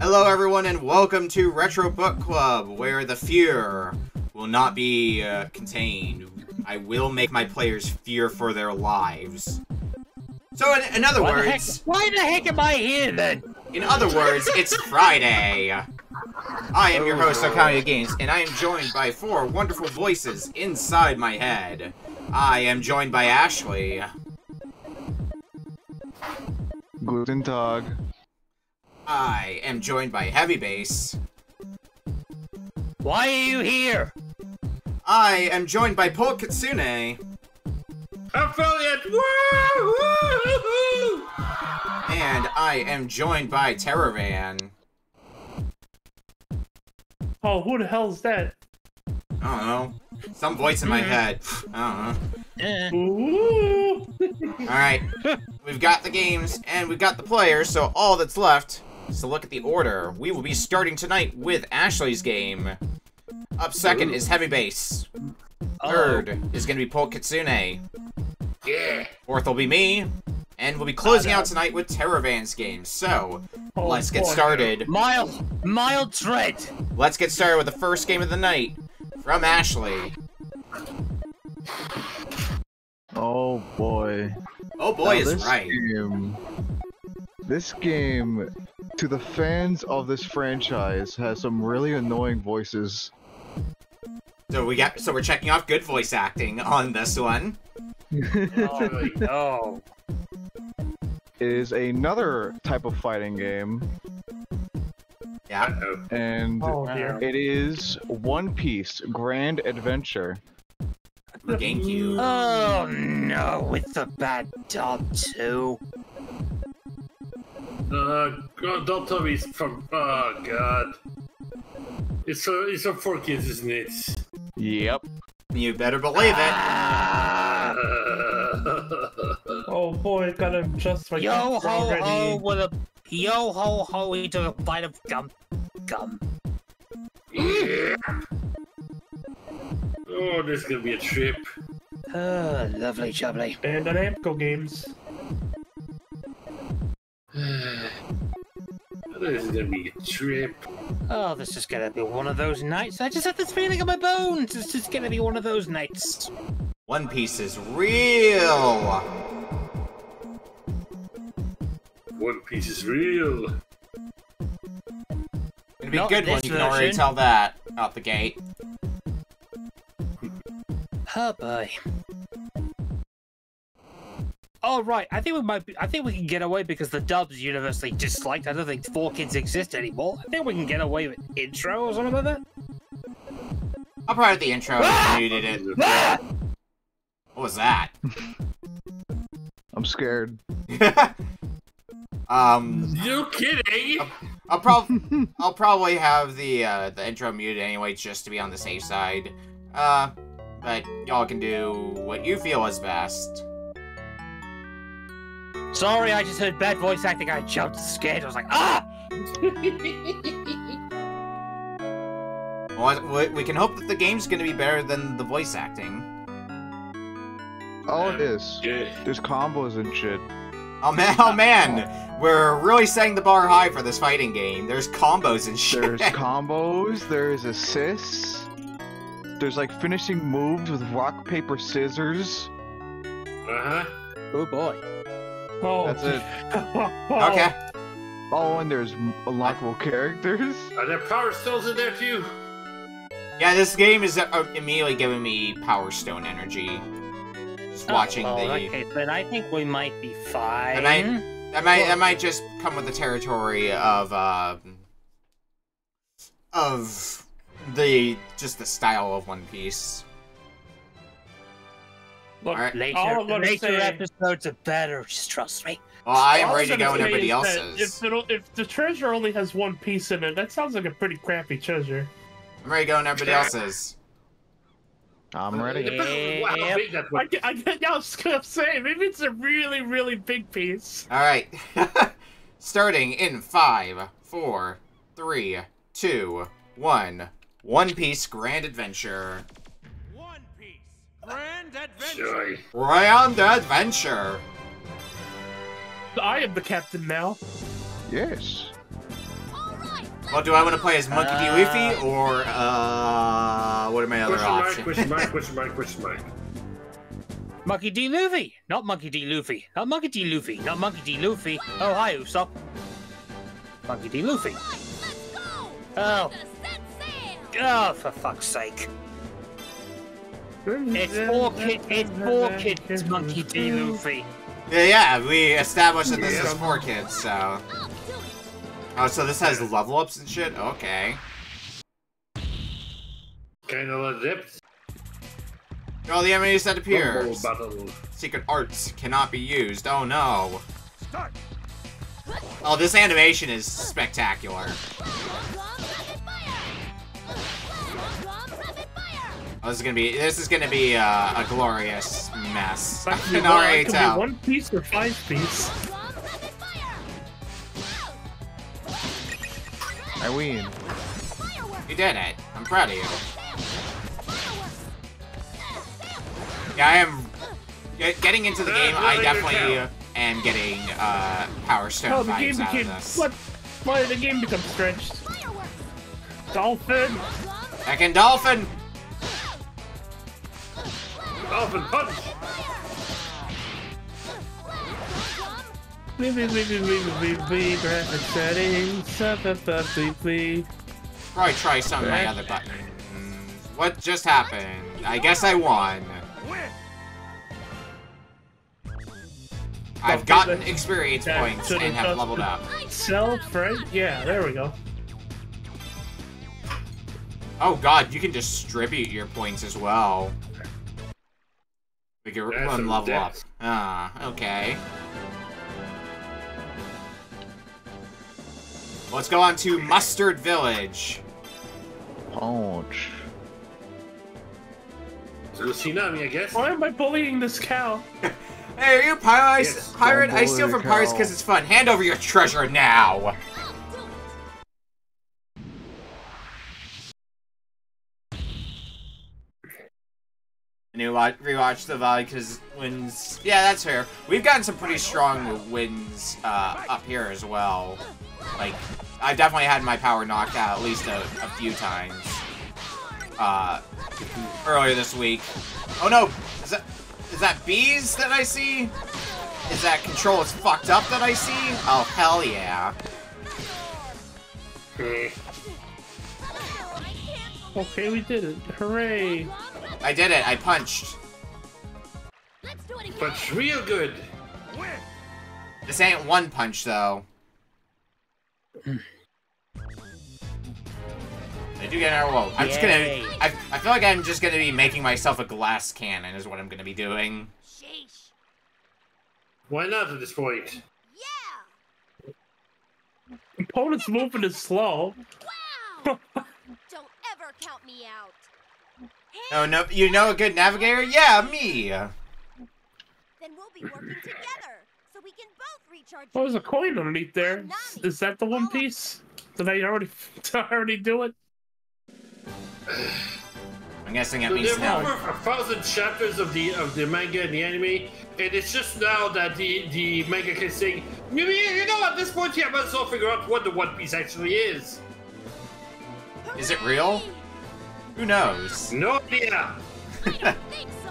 Hello, everyone, and welcome to Retro Book Club, where the fear will not be uh, contained. I will make my players fear for their lives. So, in, in other Why the, heck, words, why the heck am I here then? in other words, it's Friday. I am your host, Akaya Games, and I am joined by four wonderful voices inside my head. I am joined by Ashley. Guten Tag. I am joined by Heavybass. Why are you here? I am joined by Polk Kitsune. Affiliate! Woo! Woo! And I am joined by Terror Van. Oh, who the hell's that? I don't know. Some voice in my head. I Eh, don't know. Alright. We've got the games and we've got the players, so all that's left is to look at the order. We will be starting tonight with Ashley's game. Up second is Heavybass. Third oh. is going to be Polk Kitsune. Yeah! Fourth will be me. And we'll be closing out tonight with Terror Van's game. So, Oh, let's get boy. started. mild, mild tread. Let's get started with the first game of the night from Ashley. Oh boy. Oh boy, Now, is right. Game, this game, to the fans of this franchise, has some really annoying voices. So we got so we're checking off good voice acting on this one. Oh no. It is another type of fighting game, Yeah. And Oh it is One Piece Grand Adventure. For GameCube. Oh no, with the bad dub too. Uh, don't tell me it's from. Oh, God. It's a, it's a 4Kids, isn't it? Yep. You better believe it. Ah, Oh boy, got him just like yo ho already. ho with a yo ho ho. He took a bite of gum, gum. yeah. Oh, this is gonna be a trip. Oh, lovely jubbly. And a Namco Games. This is gonna be a trip. Oh, this is gonna be one of those nights. I just have this feeling in my bones. It's just gonna be one of those nights. One Piece is real. One Piece is real. It'd be Not good one. you can already tell that out the gate. Oh boy. Oh right, I think we might. Be, I think we can get away because the dub's universally disliked. I don't think 4Kids exist anymore. I think we can get away with intro or something like that. I'll probably have the intro if you muted it. Ah! What was that? I'm scared. um, You kidding? I'll probably I'll probably have the uh, the intro muted anyway, just to be on the safe side. Uh, but y'all can do what you feel is best. Sorry, I just heard bad voice acting. I jumped scared. I was like, ah! Well, we- we can hope that the game's gonna be better than the voice acting. Oh, it is. There's combos and shit. Oh man, oh man, we're really setting the bar high for this fighting game. There's combos and shit. There's combos, there's assists, there's like finishing moves with rock, paper, scissors. Uh huh. Oh boy. Oh. That's it. okay. Oh, and there's unlockable characters. Are there power stones in there too? Yeah, this game is uh, immediately giving me Power Stone energy. Just watching oh, well, the. Okay, but I think we might be fine. might- That might that might just come with the territory of uh of the just the style of One Piece. Look, Alright. Later, all later say, episodes are better. Just trust me. Well, I am all ready to go gonna when everybody is else that is. If, it'll- if the treasure only has one piece in it, that sounds like a pretty crappy treasure. I'm ready to go when everybody else is. I'm ready. It depends on how Yep. big that I get, I get, I was gonna say, maybe it's a really, really big piece. All right. Starting in five, four, three, two, one. One Piece Grand Adventure. One Grand Adventure. Grand Adventure. I am the captain now. Yes. Well, do I want to play as Monkey D. Luffy or uh, what are my other Question mark, options? question mark, question mark, question mark. Monkey D. Luffy, not Monkey D. Luffy, not Monkey D. Luffy, not Monkey D. Luffy. Oh, hi, Usopp. Monkey D. Luffy. Oh, oh, for fuck's sake. It's 4Kids, it's 4Kids, Monkey D. Luffy. Yeah, yeah, we established that this is 4Kids, so. Oh, so this has level ups and shit? Okay. Kind of dipped. All the enemies that appear. Secret arts cannot be used. Oh no. Oh, this animation is spectacular. Oh, this is gonna be this is gonna be uh, a glorious mess. I can Well, already it could be tell. one piece or five piece. win. You did it. I'm proud of you. Yeah, I am. Getting into the game, I definitely am getting uh, Power Stone Oh, the game vibes out became of this. what? Why did the game become stretched? Dolphin. Second Dolphin. Dolphin punch. Wee wee wee wee wee wee wee graphic settings. Up up up wee wee. Probably try some of my other buttons. What just happened? I guess I won. I've gotten experience Yeah, points should've and have just- leveled up. Self, right? Yeah, there we go. Oh god, you can distribute your points as well. We can That's run some level up. Ah, okay. Let's go on to Mustard Village. Punch. So Tsunami, I guess. Why am I bullying this cow? Hey, are you a pirate? Yes. pirate? I steal from the pirates because it's fun. Hand over your treasure now. New watch, rewatch the VOD because wins. Yeah, that's fair. We've gotten some pretty strong wins uh, up here as well. Like, I definitely had my power knocked out at least a, a few times. Uh, earlier this week. Oh no! Is that is that bees that I see? Is that control is fucked up that I see? Oh hell yeah! Eh, Okay, we did it. Hooray. I did it. I punched. Punch real good. This ain't one punch though. I do get an whoa. I'm just gonna. I, I feel like I'm just gonna be making myself a glass cannon. Is what I'm gonna be doing. Why not at this point? Yeah! Opponent's movement is slow. Wow! Don't ever count me out. Oh no! You know a good navigator? Yeah, me. Then we'll be working together, so we can both recharge. Oh, there's a coin underneath there. Is that the one piece? Did I already, did I already do it? I'm guessing that So means there were over a thousand chapters of the of the manga and the anime, and it's just now that the the manga is saying, maybe you know at this point, you might as well figure out what the One Piece actually is. Is it real? Who knows? No idea. I don't think so.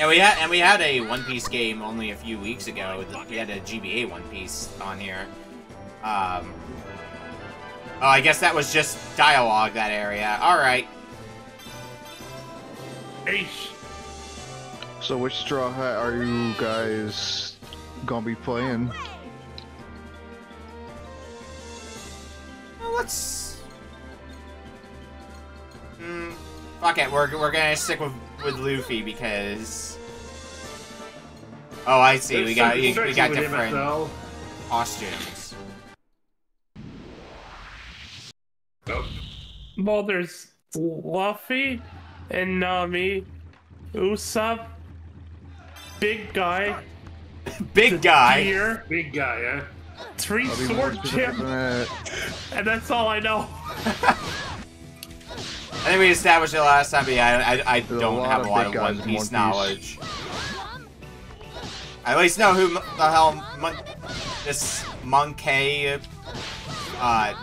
And we had and we had a One Piece game only a few weeks ago. We had a GBA One Piece on here. Um. Oh, I guess that was just dialogue that area. All right. Eish. So which straw hat are you guys gonna be playing? Well, let's. Hmm. Fuck it. We're we're gonna stick with with Luffy because. Oh, I see. We got some we, we got different as well. costumes. Oh, Well, there's Luffy and Nami, Usopp, big guy, Big guy. Gear, big guy, huh? three I'll be more sword specific gem, than that. and that's all I know. I think we established it last time, but yeah, I, I, I don't lot have a lot of One Piece One Piece. knowledge. I at least know who the hell mon- this Monkey, uh,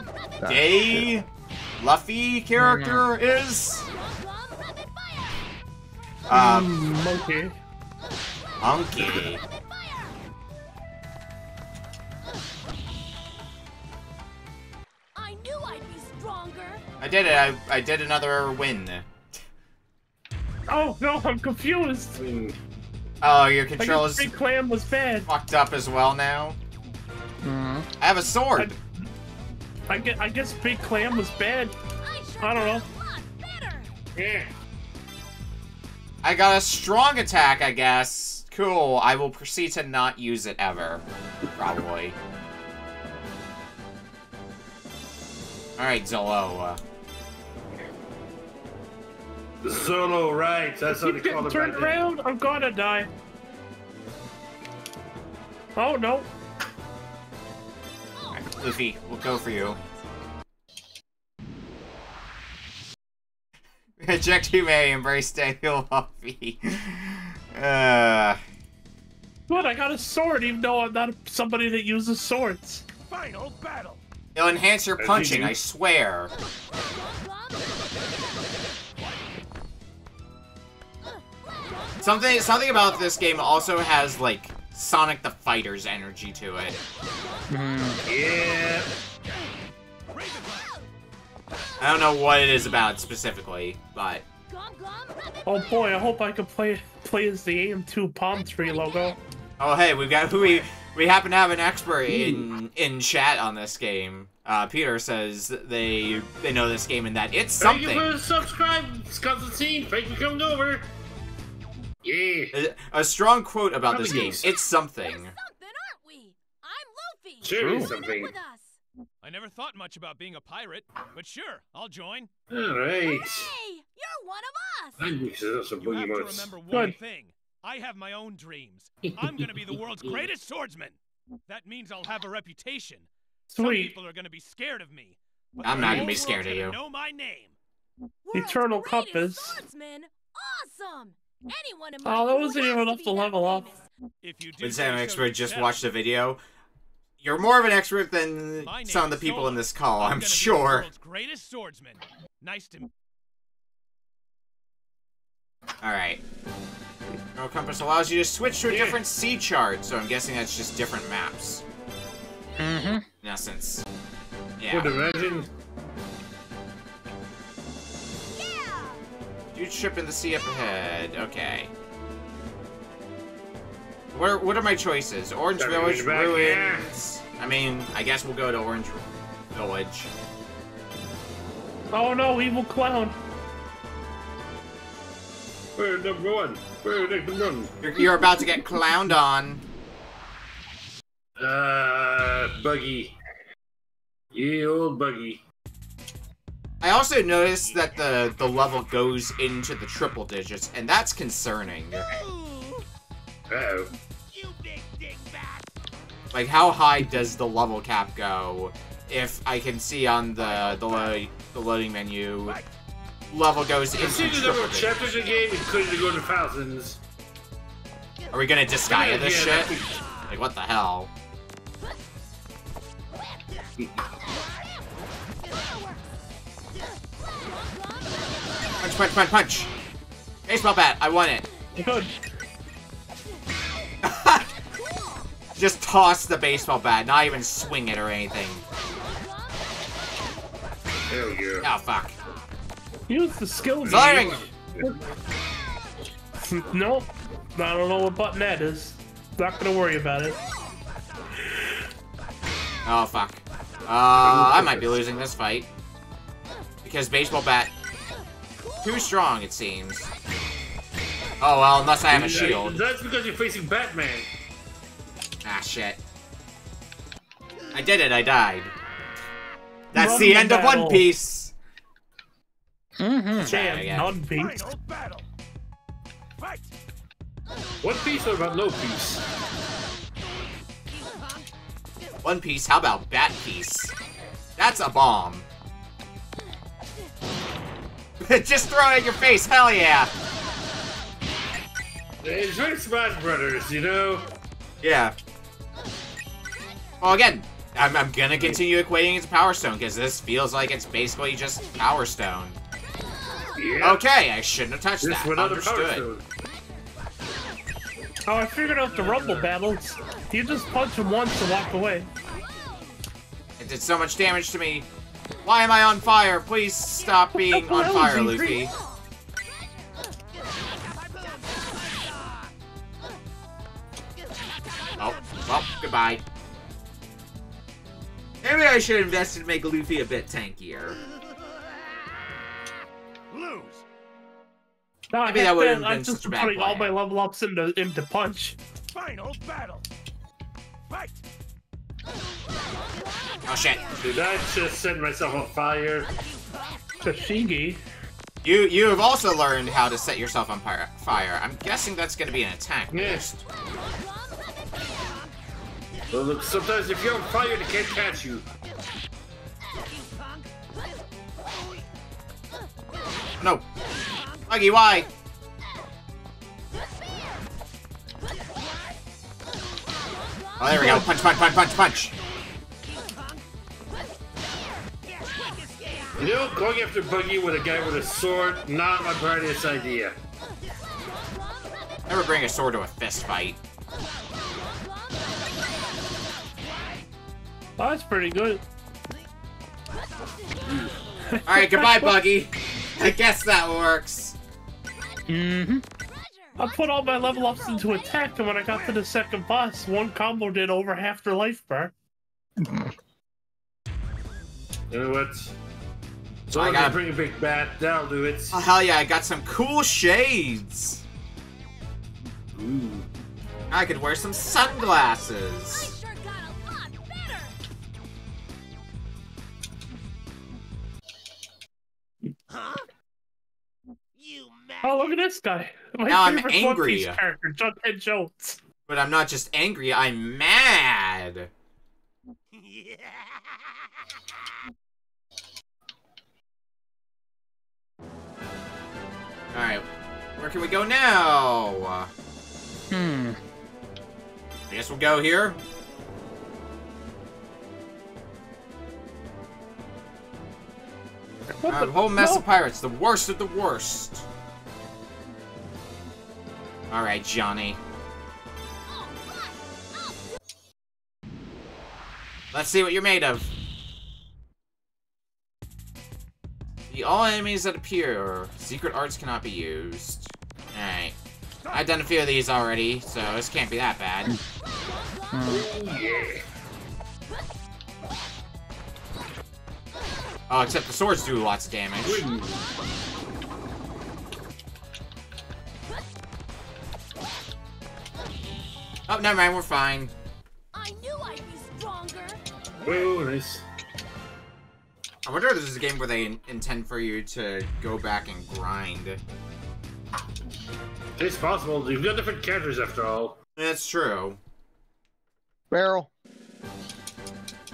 Day, Luffy character is. Um, okay. Monkey. I did it. I, I did another win. Oh no, I'm confused. Mm. Oh, your I guess controls Big Clam was bad. fucked up as well now. Mhm. I have a sword. I guess, I guess Big Clam was bad. I don't know. feel a lot better. Yeah. I got a strong attack, I guess. Cool. I will proceed to not use it ever. Probably. Alright, Zolo. Zolo, right? That's what they call it. turned back then. around. I'm gonna die. Oh no. alright, Luffy, we'll go for you. Reject who may embrace Daniel Luffy. Uh, What? I got a sword, even though I'm not somebody that uses swords. Final battle. it'll enhance your punching. I swear. Something something about this game also has like Sonic the Fighter's energy to it. Yeah. I don't know what it is about specifically, but Glum, glum, rabbit Oh boy, I hope I can play play as the AM2 palm tree logo. oh hey, we've got who we we happen to have an expert in in chat on this game. Uh, Peter says they they know this game and that it's something. Thank you something. for the subscribe, Constantine. Thank you for coming over. Yeah. A- A strong quote about this game. Comedies. It's something. something, aren't we? I'm Luffy. Sure is something. With us. I never thought much about being a pirate, but sure, I'll join. All right. Hey, you're one of us. I'm used to You have to remember one Good. thing. I have my own dreams. I'm gonna be the world's greatest swordsman. That means I'll have a reputation. Some people are gonna be scared of me. I'm not gonna be scared of you. Know my name. World's Eternal greatest compass. Swordsman. Awesome. Anyone in Oh, that wasn't even to enough be to that level up. If you did When say Sam so Expert just yourself. watched the video, you're more of an expert than some of the people Zolo. in this call, I'm I'm gonna be the sure. greatest swordsman. Nice to Alright. Eternal Compass allows you to switch to a different sea chart, so I'm guessing that's just different maps, Mm-hmm. in essence. Would Yeah. imagine. Huge ship in the sea up ahead. Okay. What are, what are my choices? Orange Gotta Village, reach back, yeah. Ruins. I mean, I guess we'll go to Orange Village. Oh no, evil clown. We're number one. We're number one. You're, you're about to get clowned on. Uh, Buggy. Yeah, old Buggy. I also noticed that the, the level goes into the triple digits, and that's concerning. Uh-oh. you big dingbat. Like, how high does the level cap go? If I can see on the the, lo the loading menu, level goes into Consider the triple number of digits. chapters in the game, it could go to thousands. Are we gonna Disgaea this Yeah, shit? Like, what the hell? Punch, punch, punch, punch! Baseball bat, I won it. Good. Just toss the baseball bat, not even swing it or anything. Hell yeah. Oh, fuck. Use the skill. Firing! Nope. I don't know what button that is. Not gonna worry about it. Oh, fuck. Uh, I might be losing this fight. Because baseball bat... Too strong, it seems. Oh, well, unless I have a shield. That's because you're facing Batman. Ah, shit. I did it, I died. That's Run the the end of. One Piece! Mm-hmm. Try it Damn, again. non-beat. Final battle. Fight. One piece or about no piece? One Piece, how about Bat Piece? That's a bomb. Just throw it in your face, hell yeah! It's very Smash Brothers, you know? Yeah. Well, again, I'm, I'm gonna continue equating it to Power Stone because this feels like it's basically just Power Stone. Yeah. Okay, I shouldn't have touched This that. without a Understood. Oh, I figured out the rumble battles. You just punch him once and walk away. It did so much damage to me. Why am I on fire? Please stop being the on fire, is Luffy. Oh, well, goodbye. Maybe I should invest in make Luffy a bit tankier. Lose. No, Maybe heck, that wouldn't man, have I'm just such a bad putting all my level ups into into punch. Final battle. Fight. Oh shit. Did I just set myself on fire? Sashigi. You you have also learned how to set yourself on fire. fire. I'm guessing that's gonna be an attack boost. Well, look, sometimes if you're on fire, they can't catch you. No. Buggy, why? Oh, there we go. Punch, punch, punch, punch, punch. You know, going after Buggy with a guy with a sword, not my brightest idea. Never bring a sword to a fist fight. Oh, that's pretty good. Alright, goodbye, Buggy. I guess that works. Mm-hmm. I put all my level ups into attack, and when I got to the second boss, one combo did over half their life bar. You know what? As I long as got- I bring a big bat, that'll do it. Oh, hell yeah, I got some cool shades. Ooh. I could wear some sunglasses. sure got a lot better. Huh? You mad? Oh, look at this guy. My Now I'm favorite One angry. Piece character, Jughead Jones. But I'm not just angry, I'm mad. Alright, where can we go now? Hmm. I guess we'll go here. What Uh, whole mess no. of pirates, the worst of the worst. Alright, Johnny. Let's see what you're made of. The all enemies that appear, secret arts cannot be used. Alright. I've done a few of these already, so this can't be that bad. Oh, except the swords do lots of damage. Oh, never mind, we're fine. I knew I'd be stronger. Ooh, nice. I wonder if this is a game where they in intend for you to go back and grind. It's possible. You've got different characters after all. That's true. Barrel.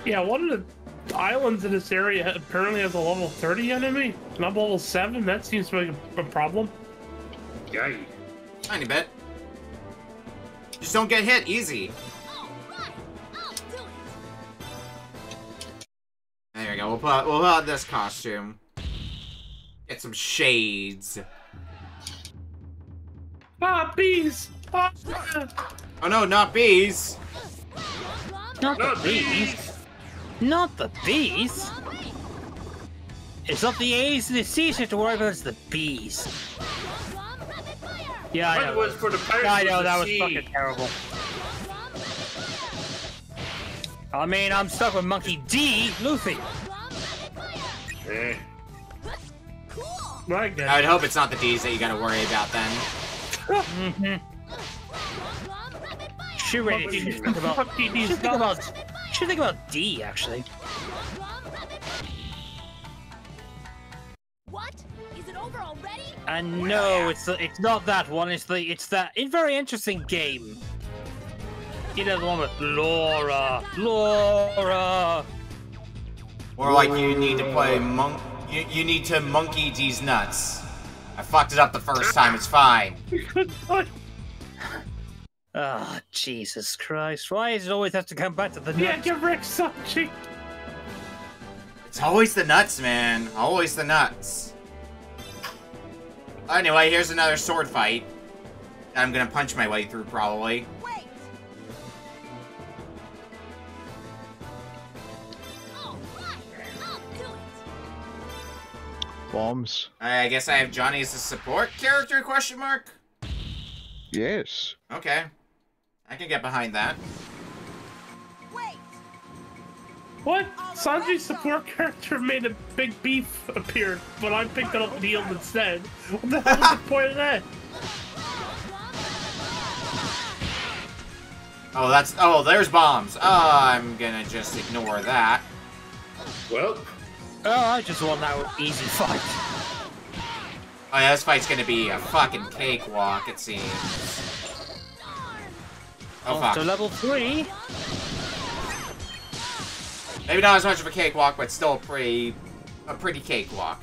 Yeah, one of the islands in this area apparently has a level 30 enemy, and I'm level 7. That seems like a, a problem. Yay. Tiny bit. Just don't get hit, easy. All right, I'll do it. There we go, we'll put, we'll put on this costume. Get some shades. Ah, bees! Ah, Oh no, not bees! Not the Not bees. Not the bees. It's not the A's and the C's you have to worry about, it's the B's. Yeah, I know. was for the pirates. Yeah, I know, that was sea. fucking terrible. I mean, I'm stuck with Monkey D, Luffy. Eh. I I would hope it's not the D's that you gotta worry about then. Mm-hmm. She really should think about. Monkey Should think about. Should think about D actually. What? Is it over already? And no, it's the, it's not that one. It's the it's that it's very interesting game. You know the one with Laura, Laura. Or like you need to play monk. You, you need to monkey these nuts. I fucked it up the first time, it's fine. Good point. Oh, Jesus Christ. Why does it always have to come back to the nuts? Yeah, nuts? give Rick something. It's always the nuts, man. Always the nuts. Anyway, here's another sword fight. I'm gonna punch my way through, probably. Wait. All right, I'll do it. Bombs. I guess I have Johnny as a support character, question mark? Yes. Okay. I can get behind that. Wait. What? Sanji's support character made a big beef appear, but I picked it up and healed instead. What the hell was the point of that? Oh, that's... Oh, there's bombs. Oh, I'm gonna just ignore that. Well, Oh, I just won that easy fight. Oh, yeah, this fight's gonna be a fucking cakewalk, it seems. Oh, Off to level three. Maybe not as much of a cakewalk, but still a pretty... A pretty cakewalk.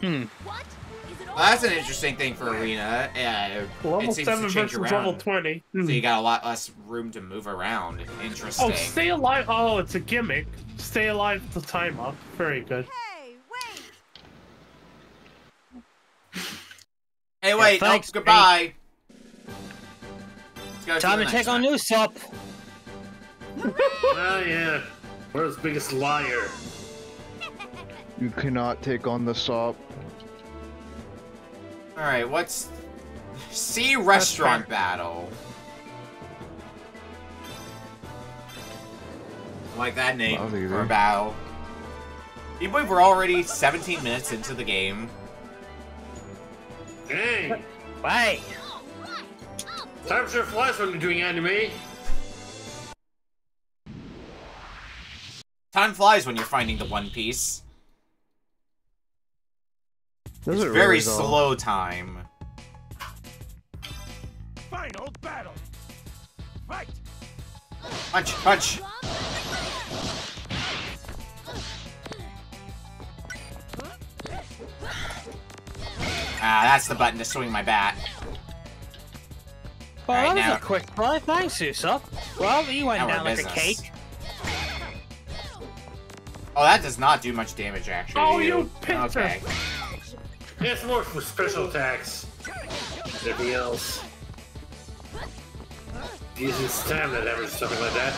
Hmm. What? Is Well, that's an interesting thing for Arena. Uh, Level it seems 7 to change versus around. level 20. Hmm. So you got a lot less room to move around. Interesting. Oh, stay alive. Oh, it's a gimmick. Stay alive the time up. Very good. Hey, wait. hey, wait, Yeah, thanks, no, goodbye. Let's go Time the to next take on one. Usopp. Oh yeah. World's biggest liar. You cannot take on the SOP. Alright, what's... Sea Restaurant Battle. I like that name Wow, for a either. battle. You believe we're already 17 minutes into the game? Dang. Hey. All right. I'll Time sure flies when you're doing anime. Time flies when you're finding the One Piece. Does It's it very really, though? slow time. Final battle. Fight. Punch, punch. Ah, that's the button to swing my bat. Well, Alright, that was now- a quick try. Thanks, Usopp. Well, you went Now down like a cake. Oh, that does not do much damage, actually. Oh, you pincer. Okay. Yeah, it's more for special attacks. Everything else. Using stamina damage, or something like that.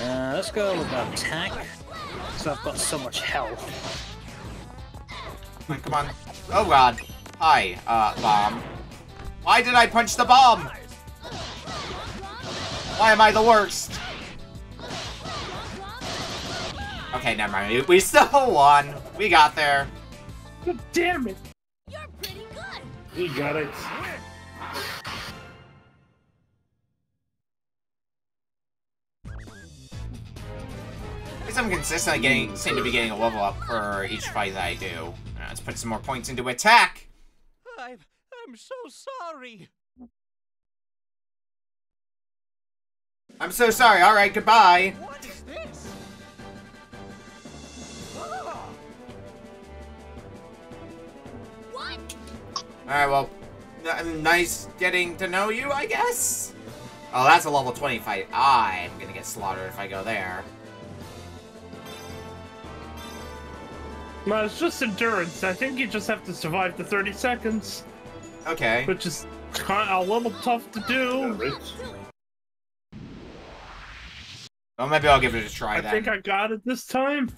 Uh, let's go with attack. So I've got so much health. Come on, come on. Oh god. Hi, uh, bomb. Why did I punch the bomb? Why am I the worst? Okay, never mind. We- We still won. We got there. God damn it. You're pretty good. You got it. At least I'm consistently getting, seem to be getting a level up for each fight that I do. Uh, let's put some more points into attack. I'm, I'm so sorry. I'm so sorry. All right, goodbye. What is this? All right, well, n- nice getting to know you, I guess. Oh, that's a level 20 fight. I'm gonna get slaughtered if I go there. No, it's just endurance. I think you just have to survive the 30 seconds, Okay. which is kind of a little tough to do. Right. Well, maybe I'll give it a try I then. think I got it this time.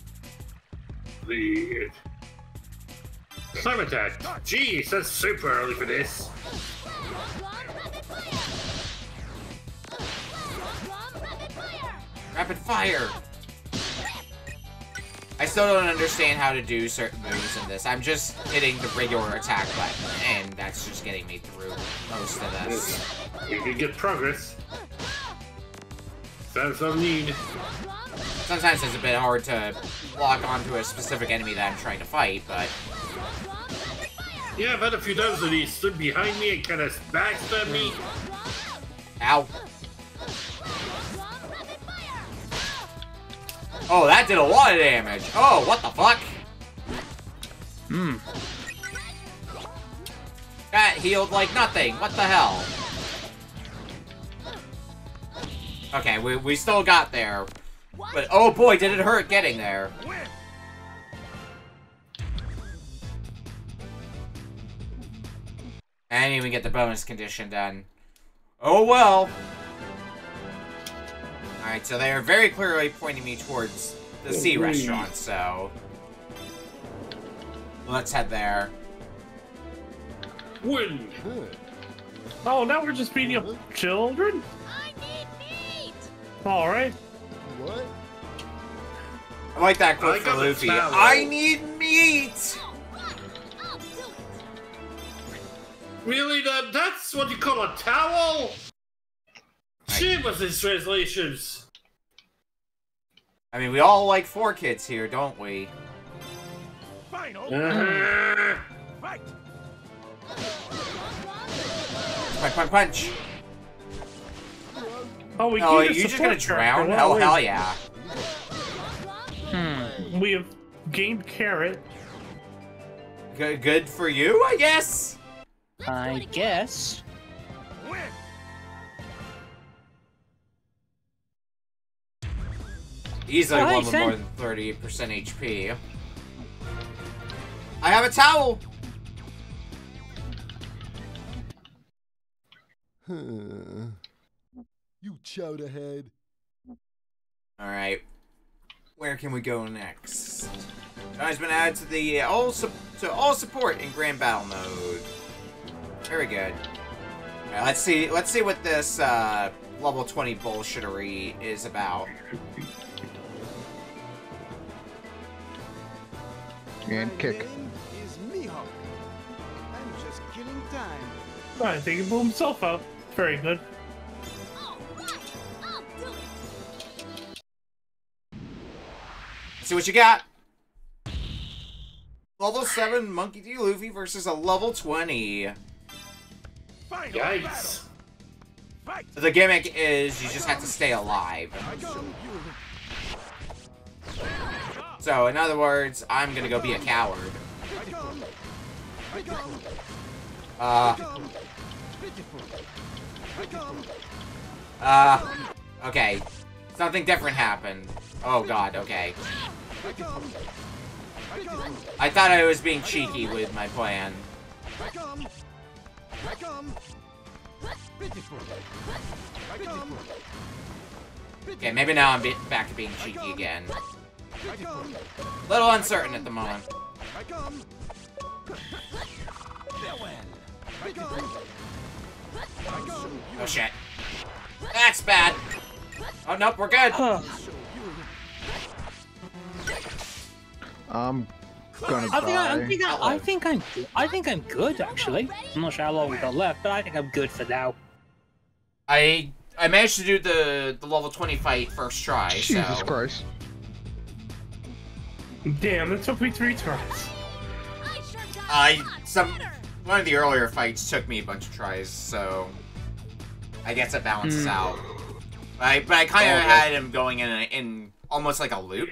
Weird. Time attack. Jeez, that's super early for this. Rapid fire. I still don't understand how to do certain moves in this. I'm just hitting the regular attack button, and that's just getting me through most of this. We can get progress. That's no need. Sometimes it's a bit hard to lock onto a specific enemy that I'm trying to fight, but Yeah, I've had a few times that he stood behind me and kind of backstabbed me. ow. Oh, that did a lot of damage. Oh, what the fuck? Hmm. That healed like nothing. What the hell? Okay, we, we still got there. But oh boy, did it hurt getting there. And even get the bonus condition done. Oh well. Alright, so they are very clearly pointing me towards the sea Ooh. restaurant, so... Let's head there. Win. Oh, now we're just beating up children? I need meat. Alright. What? I like that quote I for got Luffy. I need meat! Really? That that's what you call a towel? Shame with these translations. I mean, we all like 4Kids here, don't we? Final Uh, fight. Punch, punch, punch! Oh, we Oh, keep a you just gonna support character. drown? Wow, Hell, hell yeah. Hmm. We have gained carrot. Good, good for you, I guess? I guess. Win. Easily Oh, hey, one with more than 30% HP. I have a towel! Huh. You chowed ahead. Alright. Where can we go next? Has been added to the all su to all support in grand battle mode. Very good. Alright, let's see let's see what this uh, level 20 bullshittery is about. And kick. name is I'm just killing time. I think he blew himself up. Very good. Alright, I'll do it. Let's see what you got. Level 7 Monkey D. Luffy versus a level 20. Yikes. The gimmick is you just have to stay alive. So, in other words, I'm gonna go be a coward. Uh, uh, okay. Something different happened. Oh god, okay. I thought I was being cheeky with my plan. Okay, maybe now I'm be back to being cheeky again. Little uncertain at the moment. Oh shit. That's bad. Oh nope, we're good. Huh. I'm gonna I think, I, I die. think I, I think I'm I think I'm good actually. I'm not sure how long we got left, but I think I'm good for now. I I managed to do the the level 20 fight first try, Jesus so Christ. Damn, that took me three tries. I sure got I lots some one of the earlier fights took me a bunch of tries, so I guess it balances Hmm. out. I but I kind of Okay. had him going in a, in almost like a loop,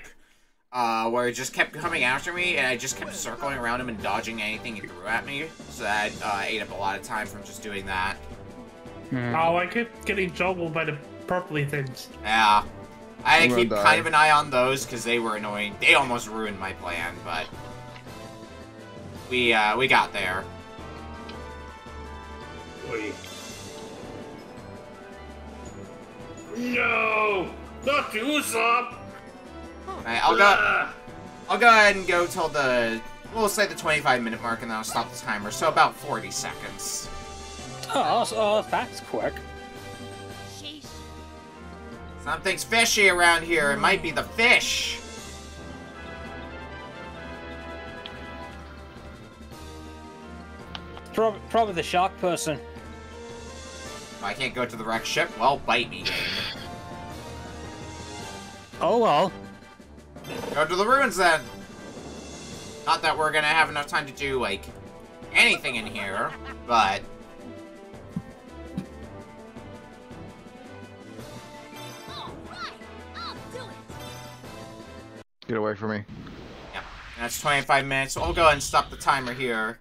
uh, where it just kept coming after me, and I just kept circling around him and dodging anything he threw at me. So that uh, ate up a lot of time from just doing that. Hmm. Oh, I kept getting juggled by the purpley things. Yeah. I had to gonna keep die. kind of an eye on those because they were annoying. They almost ruined my plan, but we uh, we got there. Wait. No! Not the Usopp! Alright, I'll go. I'll go ahead and go till the we'll say the 25 minute mark, and then I'll stop the timer. So about 40 seconds. Oh, oh, that's quick. Something's fishy around here. It might be the fish. Prob- probably the shark person. If I can't go to the wreck ship, well, bite me. Oh well. Go to the ruins then. Not that we're gonna have enough time to do like anything in here, but Alright, I'll do it. Get away from me. yeah, that's 25 minutes. So I'll go ahead and stop the timer here.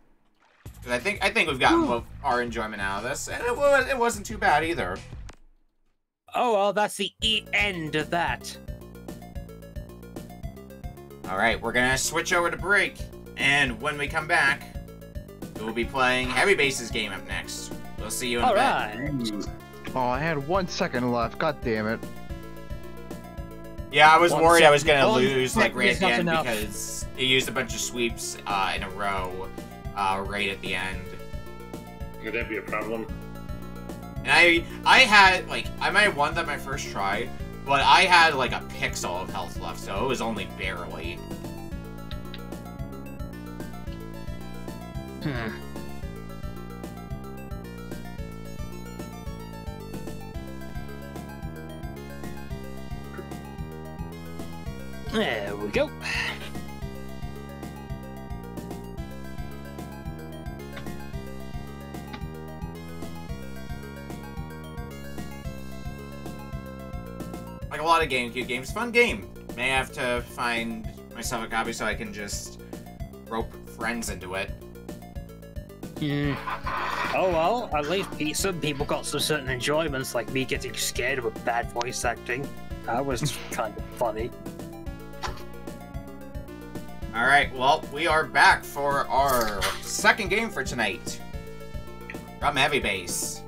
'Cause I think I think we've gotten mo- our enjoyment out of this, and it was it wasn't too bad either. Oh well, that's the e end of that. All right, we're gonna switch over to break, and when we come back, we will be playing Heavybass's game up next. We'll see you in a All bit. Oh, I had one second left. God damn it. Yeah, I was One worried I was gonna One lose like second right at the end enough. because he used a bunch of sweeps uh, in a row uh, right at the end. Could that be a problem? And I I had like I might have won that my first try, but I had like a pixel of health left, so it was only barely. Hmm. There we go. Like a lot of GameCube games, fun game. May have to find myself a copy so I can just rope friends into it. Hmm. Oh well, at least some people got some certain enjoyments, like me getting scared with bad voice acting. That was kind of funny. All right, well we are back for our second game for tonight. From Heavybass.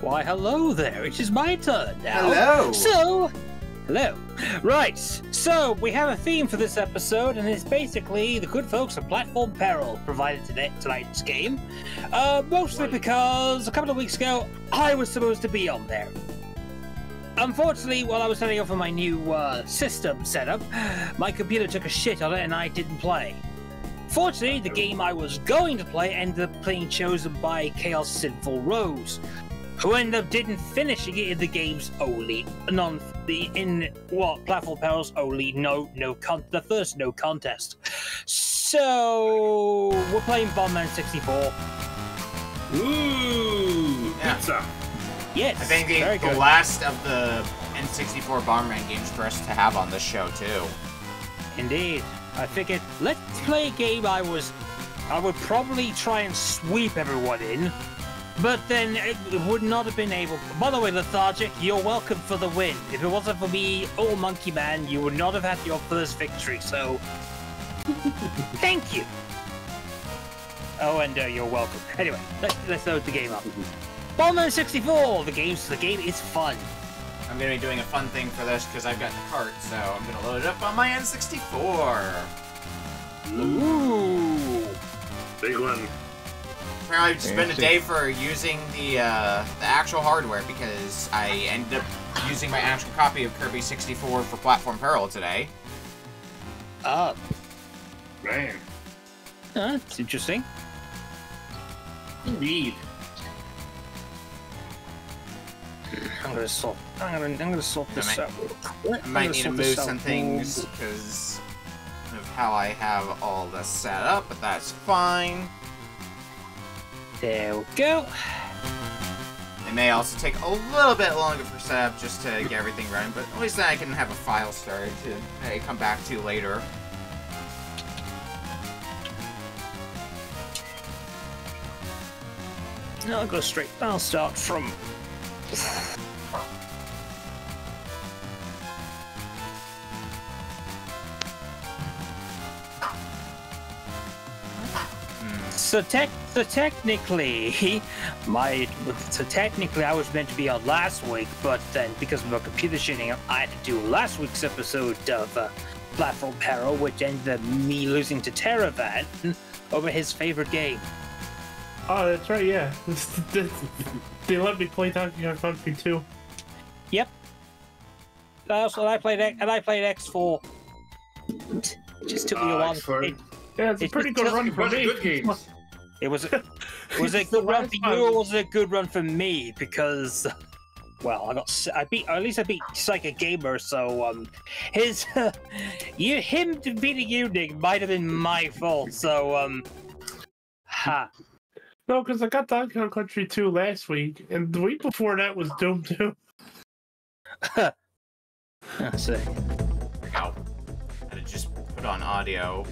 Why, hello there. It is my turn now. Hello. So, hello. Right. So we have a theme for this episode, and it's basically the good folks of Platform Peril provided today, tonight's game. Uh, mostly because a couple of weeks ago I was supposed to be on there. Unfortunately, while I was setting up for my new uh, system setup, my computer took a shit on it and I didn't play. Fortunately, the game I was going to play ended up being chosen by Chaos Sinful Rose, who ended up didn't finishing it in the game's only non the in what platform perils only no no con the first no contest. So we're playing Bomberman 64. Ooh, Yeah. pizza. Yes, I think the, very the good. last of the N64 Bomberman games for us to have on this show too. Indeed. I figured let's play a game I was I would probably try and sweep everyone in. But then it would not have been able. By the way, Lethargic, you're welcome for the win. If it wasn't for me or Monkey Man, you would not have had your first victory. So, thank you. Oh, and uh, you're welcome. Anyway, let's let's load the game up. Bomberman 64. The game's the game is fun. I'm gonna be doing a fun thing for this because I've got the cart, so I'm gonna load it up on my N64. Ooh. Big one. Apparently, it's been a day for using the uh, the actual hardware because I ended up using my actual copy of Kirby 64 for Platform Peril today. Man. uh, that's interesting. Indeed. I'm gonna sort. I'm gonna. I'm gonna sort this might- out. I I'm might gonna need to move this out some things because of how I have all this set up, but that's fine. There we go. It may also take a little bit longer for setup just to get everything running, but at least then I can have a file started to hey, come back to later. No, I'll go straight. I'll start from. So tech, so technically, my so technically I was meant to be on last week, but then because of my computer shitting, I had to do last week's episode of uh, Platform Peril, which ended up me losing to Terror Van over his favorite game. Oh, that's right. Yeah, they let me play Donkey Kong Country too. Yep. Uh, so I played X- and I played X4. Just took me a Ah, while. X4. It, Yeah, it's a pretty just- good run for Bunch of me. good games. It was a, was it a good run for you or was it a good run for me? Because, well, I got s- I beat at least I beat Psychic Gamer. So um, his you him beating you Nick might have been my fault. So um, ha. No, because I got Donkey Kong Country 2 last week, and the week before that was Doom 2. Let's see. Ow. Had to just put on audio.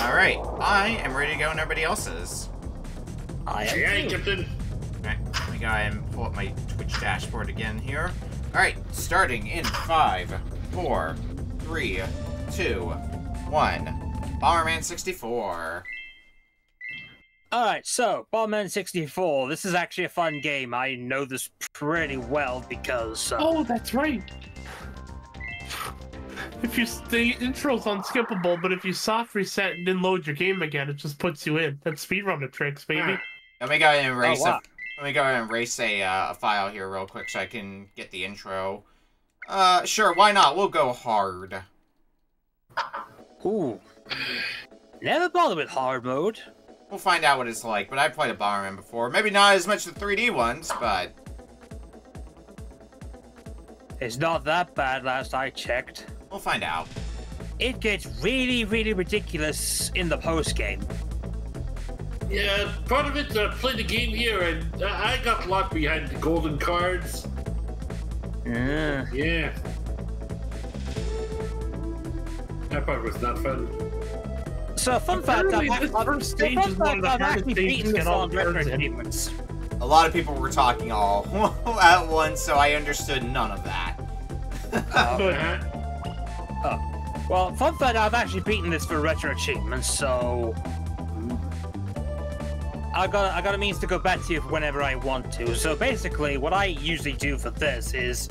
Alright, I am ready to go and everybody else is. I am Hey, too. Captain. Alright, let me go ahead and pull up my Twitch dashboard again here. Alright, starting in five, four, three, two, one. Bomberman 64. Alright, so, Bomberman 64. This is actually a fun game. I know this pretty well because. Uh, Oh, that's right. If you the intro's unskippable, but if you soft reset and then load your game again, it just puts you in. That's speedrunner tricks, baby. Let me go ahead and erase wow. a, Let me go ahead and erase a, uh, a file here real quick so I can get the intro. Uh, sure, why not? We'll go hard. Ooh. Never bother with hard mode. We'll find out what it's like, but I've played a Bomberman before. Maybe not as much the 3D ones, but... It's not that bad last I checked. We'll find out. It gets really, really ridiculous in the post game. Yeah, part of it, uh, played the game here, and uh, I got locked behind the golden cards. Yeah. Yeah. That part was not fun. So, fun fact, Apparently I've, this first stage is one of the hardest actually stages beaten to this get all the record cards in. achievements. A lot of people were talking all at once, so I understood none of that. Good. Uh-huh. Well, fun fact, I've actually beaten this for retro achievements, so I got I got a means to go back to you whenever I want to. So basically, what I usually do for this is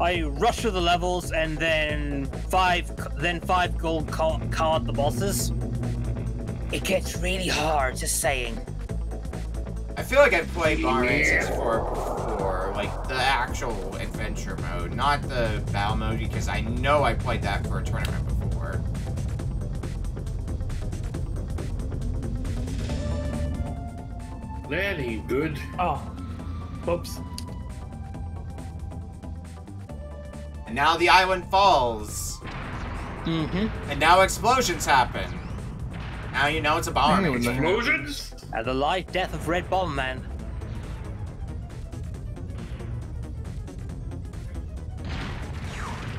I rush through the levels and then five then five gold ca- card the bosses. It gets really hard, just saying. I feel like I've played Bomberman 64 before, like the actual adventure mode, not the battle mode, because I know I played that for a tournament before. That ain't good. Oh. Whoops. And now the island falls. Mm-hmm. And now explosions happen. Now you know it's a bomb. Anyway. Explosions? And the life death of Red Bomberman.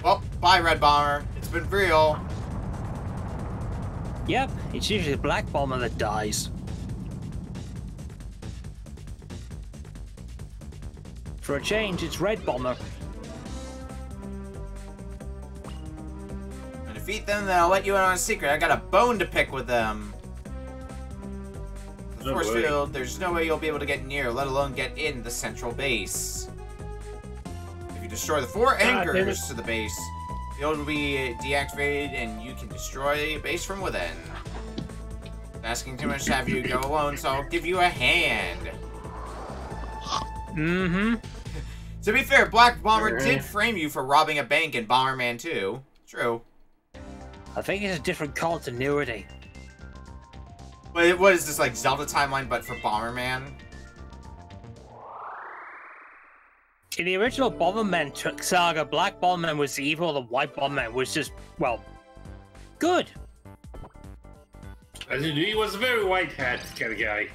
Well, bye, Red Bomber. It's been real. Yep, it's usually the Black Bomber that dies. For a change, it's Red Bomber. To defeat them, then I'll let you in on a secret. I got a bone to pick with them. The No force way. field, there's no way you'll be able to get near, let alone get in the central base. If you destroy the four damn it. anchors to the base, the field will be deactivated and you can destroy the base from within. Asking too much to have you go alone, so I'll give you a hand. Mm-hmm. To be fair, Black Bomber did frame you for robbing a bank in Bomberman 2. True. I think it's a different continuity. But what is this, like Zelda timeline, but for Bomberman? In the original Bomberman t- saga, Black Bomberman was evil, the White Bomberman was just, well, good. As you knew, he was a very white hat kind of guy.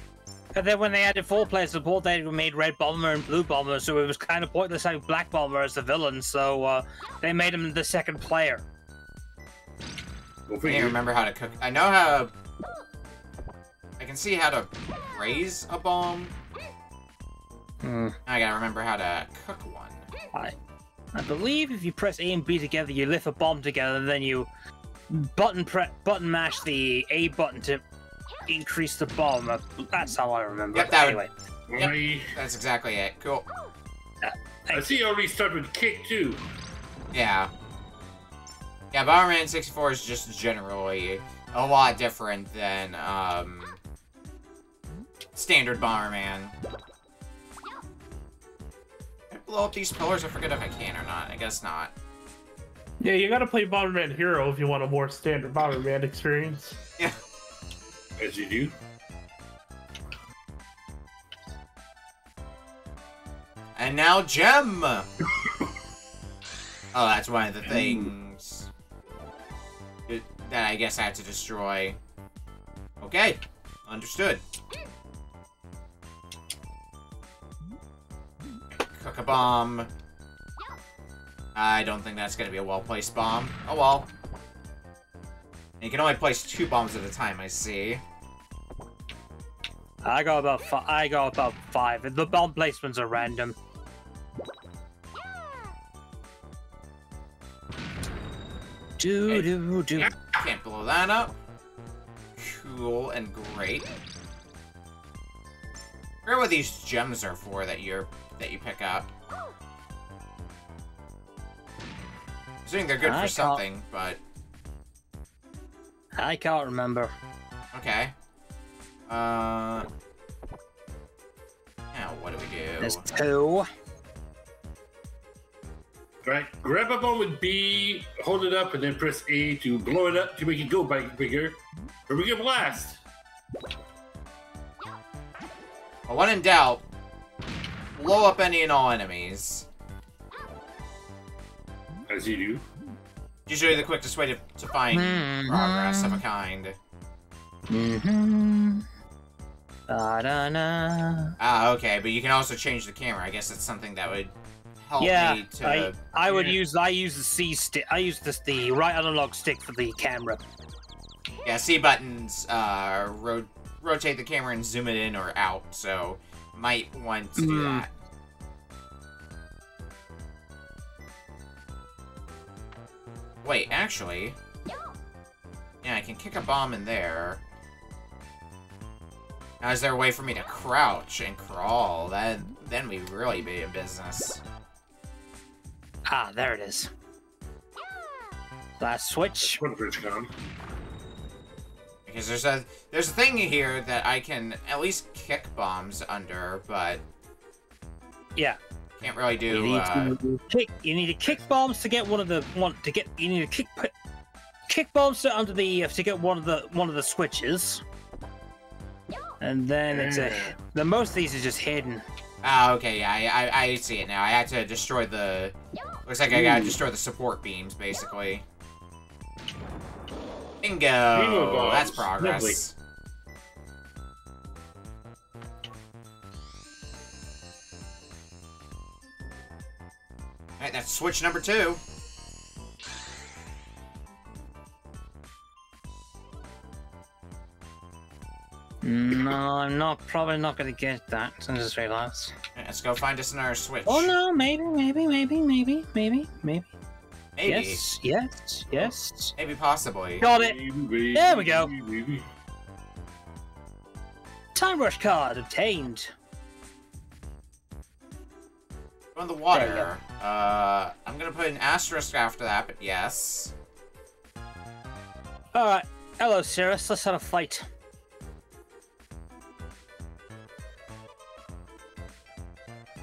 And then when they added four player support, they made Red Bomber and Blue Bomber, so it was kind of pointless having Black Bomber as the villain, so uh, they made him the second player. I can't remember how to cook. I know how. I can see how to raise a bomb. Hmm. I gotta remember how to cook one. I, I believe if you press A and B together, you lift a bomb together, and then you button pre- button mash the A button to increase the bomb. That's how I remember. Yep, it. that would- anyway, I, That's exactly it. Cool. I see you already start with kick too. Yeah. Yeah, Bomberman 64 is just generally a lot different than, um... Standard Bomberman. Can I blow up these pillars? I forget if I can or not. I guess not. Yeah, you gotta play Bomberman Hero if you want a more standard Bomberman experience. Yeah. As you do. And now Gem! oh, that's one of the things that- I guess I had to destroy. Okay, understood. Cook a bomb. I don't think that's gonna be a well-placed bomb. Oh well. You can only place two bombs at a time, I see. I got about five. I got about five. The bomb placements are random. Do do do. Can't blow that up. Cool and great. I forget what these gems are for that you're that you pick up. Assuming they're good I for something, but I can't remember. okay. Uh. Now what do we do? There's two. Right, grab a bomb with B, hold it up, and then press A to blow it up to make it go big- bigger. Or we can blast. Well, when in doubt, blow up any and all enemies. As you do. Usually the quickest way to, to find Mhm. progress of a kind. Mm-hmm. Da-da-da. Ah, okay, but you can also change the camera. I guess that's something that would help Yeah, me to. I I would Yeah. use I use the C stick. I use this the right analog stick for the camera. Yeah, C buttons uh, ro rotate the camera and zoom it in or out, so might want to do Mm. that. Wait, actually... Yeah, I can kick a bomb in there. Now, is there a way for me to crouch and crawl? Then, then we really be in business. Ah, there it is. Last switch. One bridge gone. Because there's a there's a thing here that I can at least kick bombs under, but Yeah. can't really You do. need Uh, to kick. You need to kick bombs to get one of the one to get. You need to kick kick bombs to under the to get one of the one of the switches. And then it's a. The most of these is just hidden. ah, okay, yeah, I, I I see it now. I had to destroy the. Looks like I gotta destroy the support beams, basically. Bingo! Bingo. That's progress. Alright, that's switch number two. No, I'm not. Probably not going to get that. I just realized. Alright, let's go find us another switch. Oh no! Maybe, maybe, maybe, maybe, maybe, maybe. Maybe. Yes, yes, yes. Maybe possibly. Got it. There we go. Baby. Time rush card obtained. Go in the There you water. Uh, I'm gonna put an asterisk after that, but yes. All right. Hello, Sirius. Let's have a fight.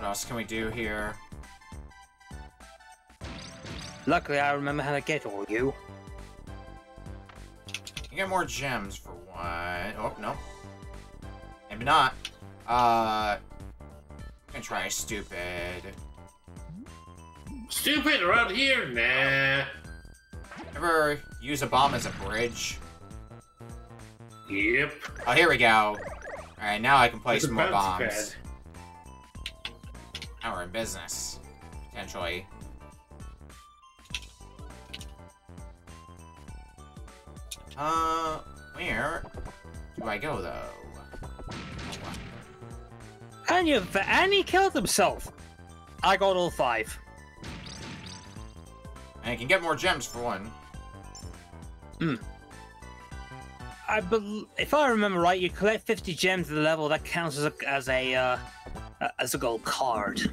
What else can we do here? Luckily, I remember how to get all you. You get more gems for one. Oh, no. Maybe not. Uh, I'm gonna try stupid. Stupid around here? Nah. Ever use a bomb as a bridge? Yep. Oh, here we go. Alright, now I can place more bombs. pad. Now business. Potentially. Uh, where do I go, though? And you and he killed himself. I got all five. And I can get more gems for one. Hmm. I bel if I remember right, you collect 50 gems at the level that counts as a as a uh, uh, as a gold card.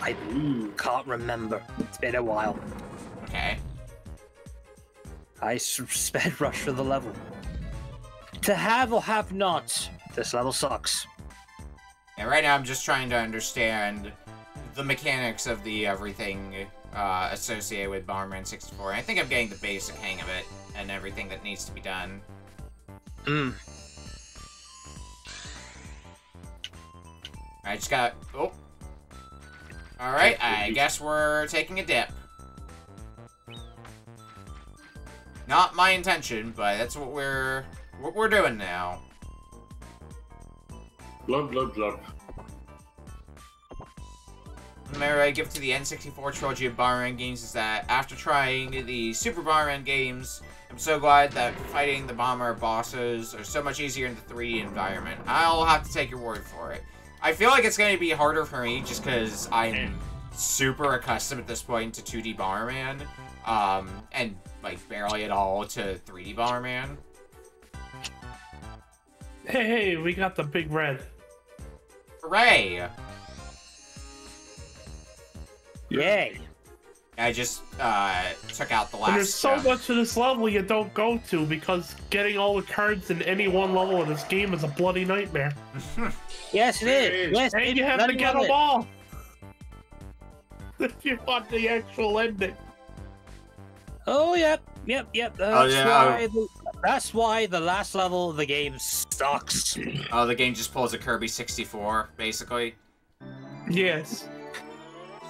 I Ooh. can't remember. It's been a while. Okay. I sped rush for the level. To have or have not, this level sucks. And right now I'm just trying to understand the mechanics of the everything uh, associated with Bomberman 64. I think I'm getting the basic hang of it and everything that needs to be done. Mm. I just got. Oh. Alright, I guess we're taking a dip. Not my intention, but that's what we're what we're doing now. Blub, blub, blub. the memory I give to the N64 trilogy of Bomberman games is that after trying the Super Bomberman games, I'm so glad that fighting the bomber bosses are so much easier in the 3D environment. I'll have to take your word for it. I feel like it's going to be harder for me just because I'm super accustomed at this point to 2D Bomberman, um, and like barely at all to 3D Bomberman. Hey, hey, we got the big red. Hooray! Yay. I just uh, took out the last. And there's so gem. much of this level you don't go to because getting all the cards in any one level of this game is a bloody nightmare. Yes, it is. Yes, And it you have to get well them is. all. if you want the actual ending. Oh, yep, yep, yep. That's Oh, yeah, why. The, that's why the last level of the game sucks. Oh, the game just pulls a Kirby 64, basically. Yes.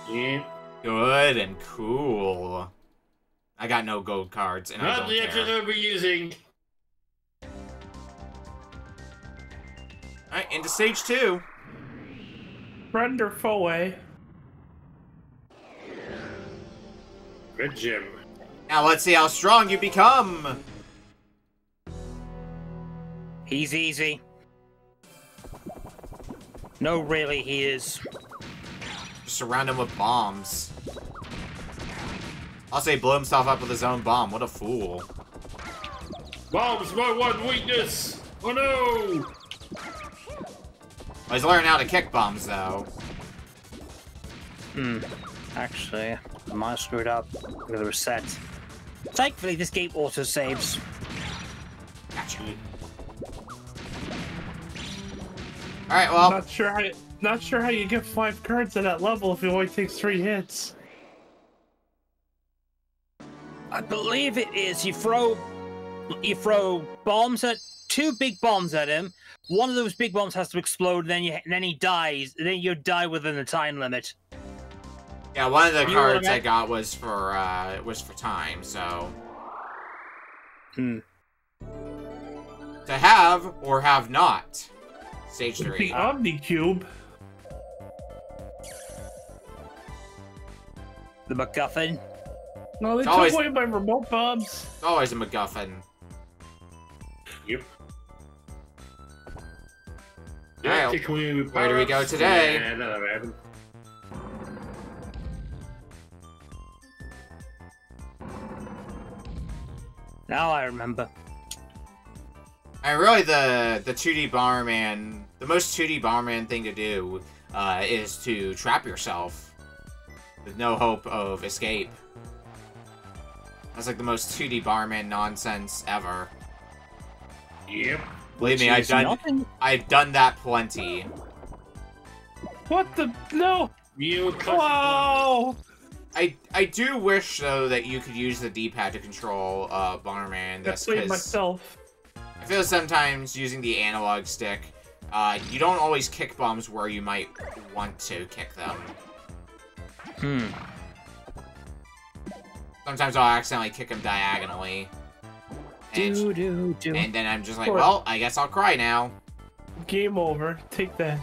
Yeah. Good and cool. I got no gold cards, and I Not don't the engine care. I'll be using. Alright, into stage two. Friend or foe, eh? Red. Now let's see how strong you become. He's easy. No, really, he is. Just surround him with bombs. I'll say blow himself up with his own bomb. What a fool. Bomb's my one weakness. Oh no! Well, he's learning how to kick bombs, though. Hmm. Actually, I might have screwed up. I'm gonna reset. Thankfully, this game auto saves. Gotcha. Alright, well, I'm Not sure how. Not sure how you get five cards at that level if it only takes three hits. I believe it is. You throw, you throw bombs at two big bombs at him. One of those big bombs has to explode. Then you, then he dies. And Then you die within the time limit. yeah, one of the You cards I got was for, uh, was for time, so... Hmm. To have or have not. Stage three. The 3. Omni Cube. The MacGuffin. No, they It's took always- away my remote bombs. Always a MacGuffin. Yep. Alright, take where do we go today? Yeah, that'll happen. Now I remember. And really, the the 2D Bomberman, the most 2D Bomberman thing to do uh, is to trap yourself with no hope of escape. That's like the most 2D barman nonsense ever. Yep. Believe me, I've done nothing- I've done that plenty. What the? No! You Wow! I I do wish though that you could use the D-pad to control uh, barman. That's played because myself. I feel sometimes using the analog stick, uh, you don't always kick bombs where you might want to kick them. Hmm. Sometimes I'll accidentally kick him diagonally. And, Do do do. and then I'm just like, well, I guess I'll cry now. Game over. Take that.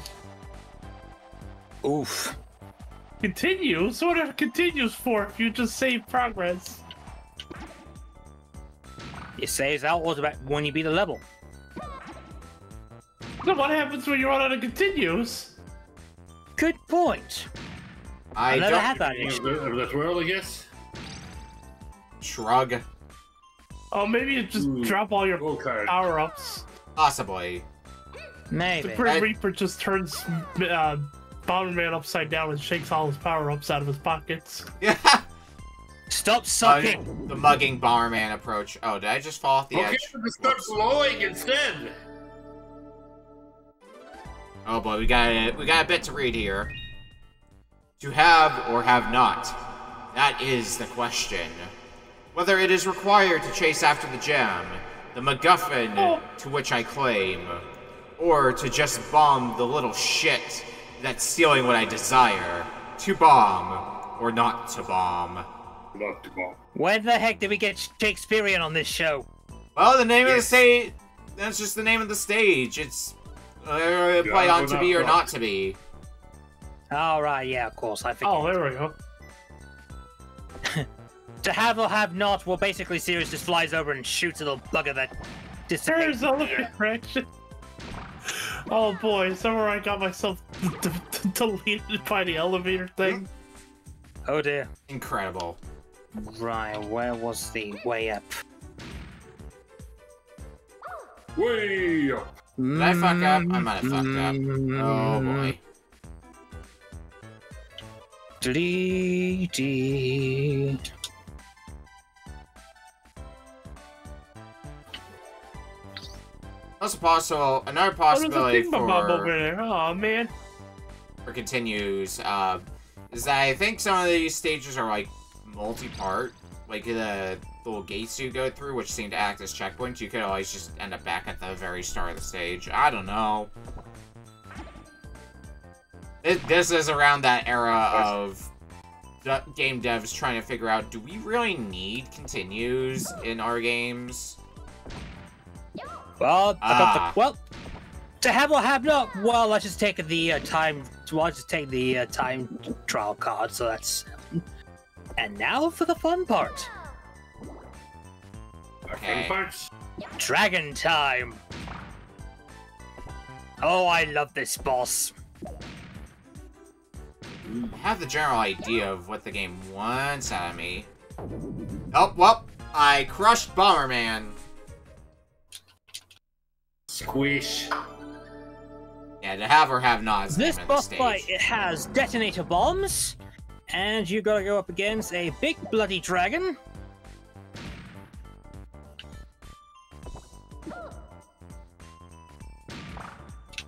Oof. Continues? What if it continues for if you just save progress? It saves out automatic when you beat a level. Then what happens when you run out of continues? Good point. I never don't had that Of issue. that- of world, I guess. shrug. Oh, maybe you just Ooh. drop all your Gold card. power ups. Possibly. Maybe. The Maybe. Grim I- Reaper just turns uh, Bomberman upside down and shakes all his power ups out of his pockets. Yeah. Stop sucking. the mugging Bomberman approach. Oh, did I just fall off the okay, edge? but start Whoops. glowing instead. Oh boy, we got a, we got a bit to read here. To have or have not. That is the question. Whether it is required to chase after the gem, the MacGuffin Oh. to which I claim, or to just bomb the little shit that's stealing what I desire. To bomb or not to bomb. Not to bomb. When the heck did we get Shakespearean on this show? Well, the name of the Yes. stage. That's just the name of the stage. It's uh, play Yeah, on we're to not be or wrong. not to be. All right, yeah, of course. I think. Oh, there we go. To have or have not, well, basically, Sirius just flies over and shoots a little bugger that dissipates. There's a little correction. Oh boy, somewhere I got myself d- d- d- deleted by the elevator thing. Oh dear. Incredible. Right, where was the way up? Way up. Did I fuck up? I might have fucked up. Oh boy. Dee dee. Also possible, another a possibility for, there. Oh man. for continues, uh, is that I think some of these stages are like multi-part. Like the little gates you go through, which seem to act as checkpoints, you could always just end up back at the very start of the stage. I don't know. This, this is around that era of the game devs trying to figure out, do we really need continues in our games? Well, Ah. the well. To have or have not, well, let's just take the uh, time. Well, let's just take the uh, time trial card. So that's. And now for the fun part. Okay. parts. Dragon time. Oh, I love this boss. I have the general idea of what the game wants out of me. Oh, well, I crushed Bomberman. Squish. Yeah, to have or have not is This the boss stage. fight it has detonator bombs, and you gotta go up against a big bloody dragon.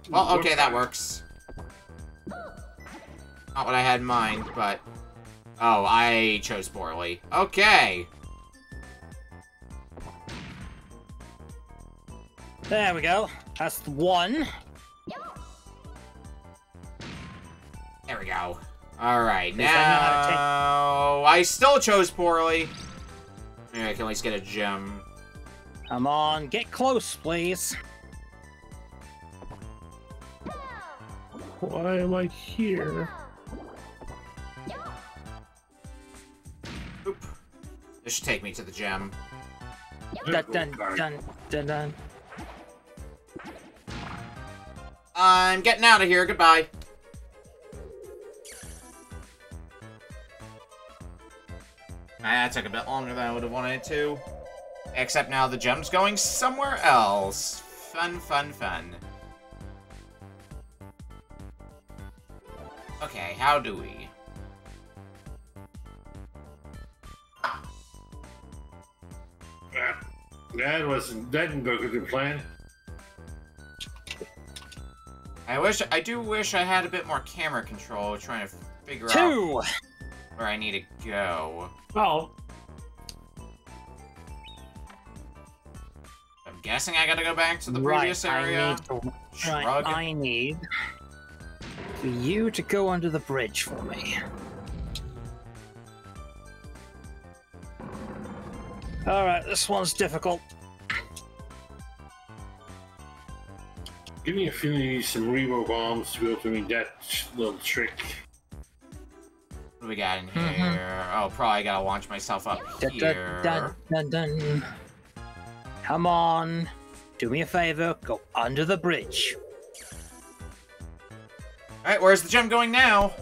Well, okay, that works. Not what I had in mind, but... Oh, I chose poorly. Okay. There we go. That's one. There we go. Alright, At I know how to take- now... I still chose poorly. Maybe I can at least get a gem. Come on, get close, please. Why am I here? This should take me to the gem. Dun dun dun dun dun. I'm getting out of here. Goodbye. Ah, that took a bit longer than I would have wanted it to. Except now the gem's going somewhere else. Fun, fun, fun. Okay, how do we? That, that wasn't. That didn't go to the plan. I wish, I do wish I had a bit more camera control trying to figure out where I need to go. Oh, I'm guessing I gotta go back to the Right, previous I area. need to, right, I need you to go under the bridge for me. All right, this one's difficult. Give me a feeling you need some Revo bombs to be able to make that little trick. What do we got in Mhm. here? Oh, probably gotta launch myself up Dun, here. dun, dun, dun, dun. Come on, do me a favor, go under the bridge. Alright, where's the gem going now?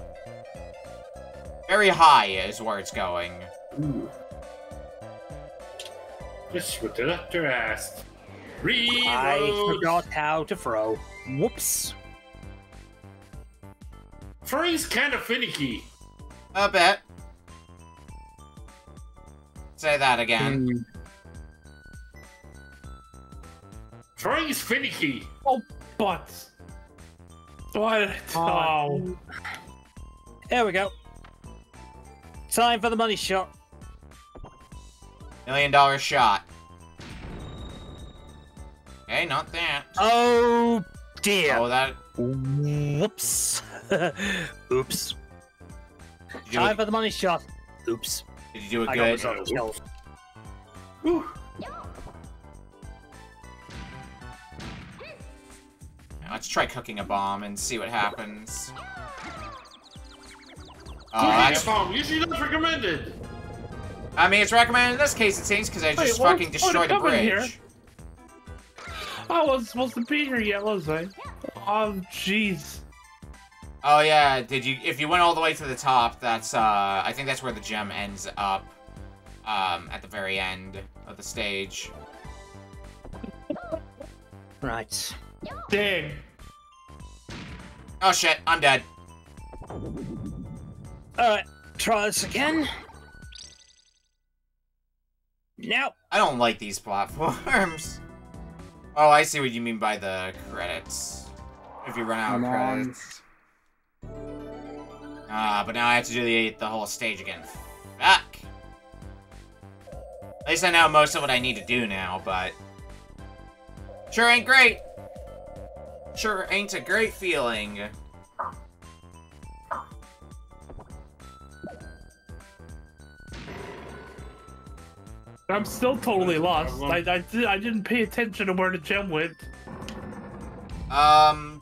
Very high is where it's going. Ooh. Just what the doctor asked. Reload. I forgot how to throw. Whoops. Throwing's kind of finicky. A bit. Say that again. Hmm. Throwing is finicky. butts. What? Oh, There we go. Time for the money shot. Million dollar shot. Okay, not that. Oh dear. Oh, that. Whoops. Oops. Did Time do, for the money shot. Oops. did you do it I got good? myself killed. Whew. Let's try cooking a bomb and see what happens. Oh, Cooking that's, at home. Usually not recommended. I mean, it's recommended in this case, it seems, because I just Wait, fucking what destroyed the happened here? bridge. I wasn't supposed to be here yet, was I? Oh, jeez. Oh yeah, did you? If you went all the way to the top, that's uh, I think that's where the gem ends up, um, at the very end of the stage. Right. Dang. Oh shit, I'm dead. Alright, try this again. Now, I don't like these platforms. Oh, I see what you mean by the credits. If you run out Come of credits. Ah, but now I have to do the the whole stage again. Fuck. At least I know most of what I need to do now, but sure ain't great. Sure ain't a great feeling. I'm still totally lost. I, I, di- I didn't pay attention to where the gem went. Um,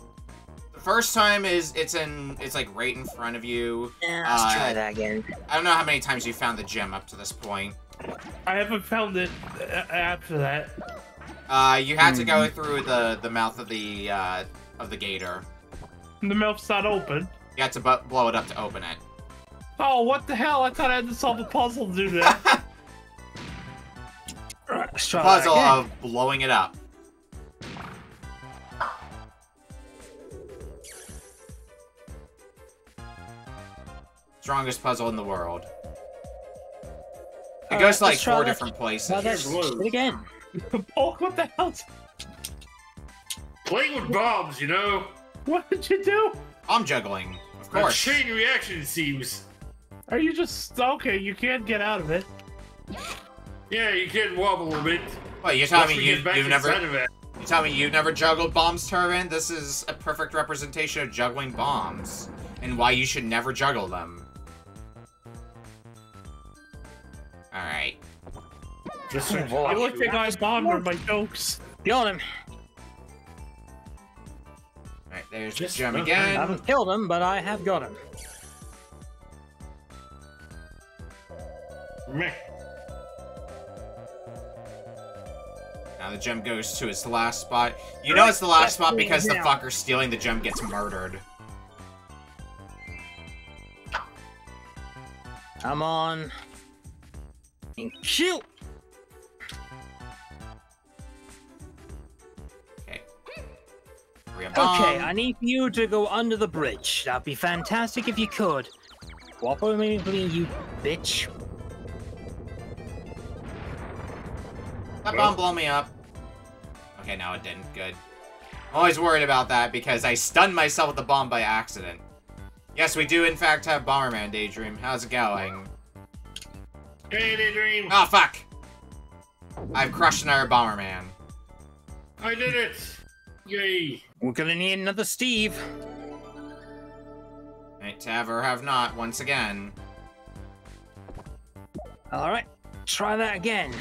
the first time is it's in it's like right in front of you. yeah, let's Uh, try that again. I don't know how many times you found the gem up to this point. I haven't found it uh, after that. Uh, you had to go through the the mouth of the uh of the gator. The mouth's not open. You had to bu- blow it up to open it. Oh, what the hell? I thought I had to solve a puzzle to do that. Right, let's try Puzzle that again. of blowing it up. Strongest puzzle in the world. It Alright, goes to like four that- different places. Try that Blue. shit again. oh, what the hell? Playing with bombs, you know? What did you do? I'm juggling, of A course. chain reaction, it seems. Are you just okay? You can't get out of it. Yeah, you can wobble a bit. Wait, you're telling me you you've never inside of it. You tell me you've never juggled bombs, Turbin? This is a perfect representation of juggling bombs, and why you should never juggle them. Alright. Just Oh, search- boy. The only thing I bombed were my jokes. Got him. Alright, there's the Just gem okay. I haven't killed him, but I have got him. Meh. Gem goes to its last spot. You know it's the last spot because the Yeah. fucker stealing the gem gets murdered. I'm on. And shoot! Okay. Okay. I need you to go under the bridge. That'd be fantastic if you could. Cooperate with me, you bitch. That bomb blow me up. Okay, no, it didn't. Good. I'm always worried about that because I stunned myself with the bomb by accident. Yes, we do in fact have Bomberman Daydream. How's it going? Hey, Daydream. Oh, fuck! I've crushed another Bomberman. I did it. Yay. We're gonna need another Steve. Right, to have or have not, once again. Alright, try that again.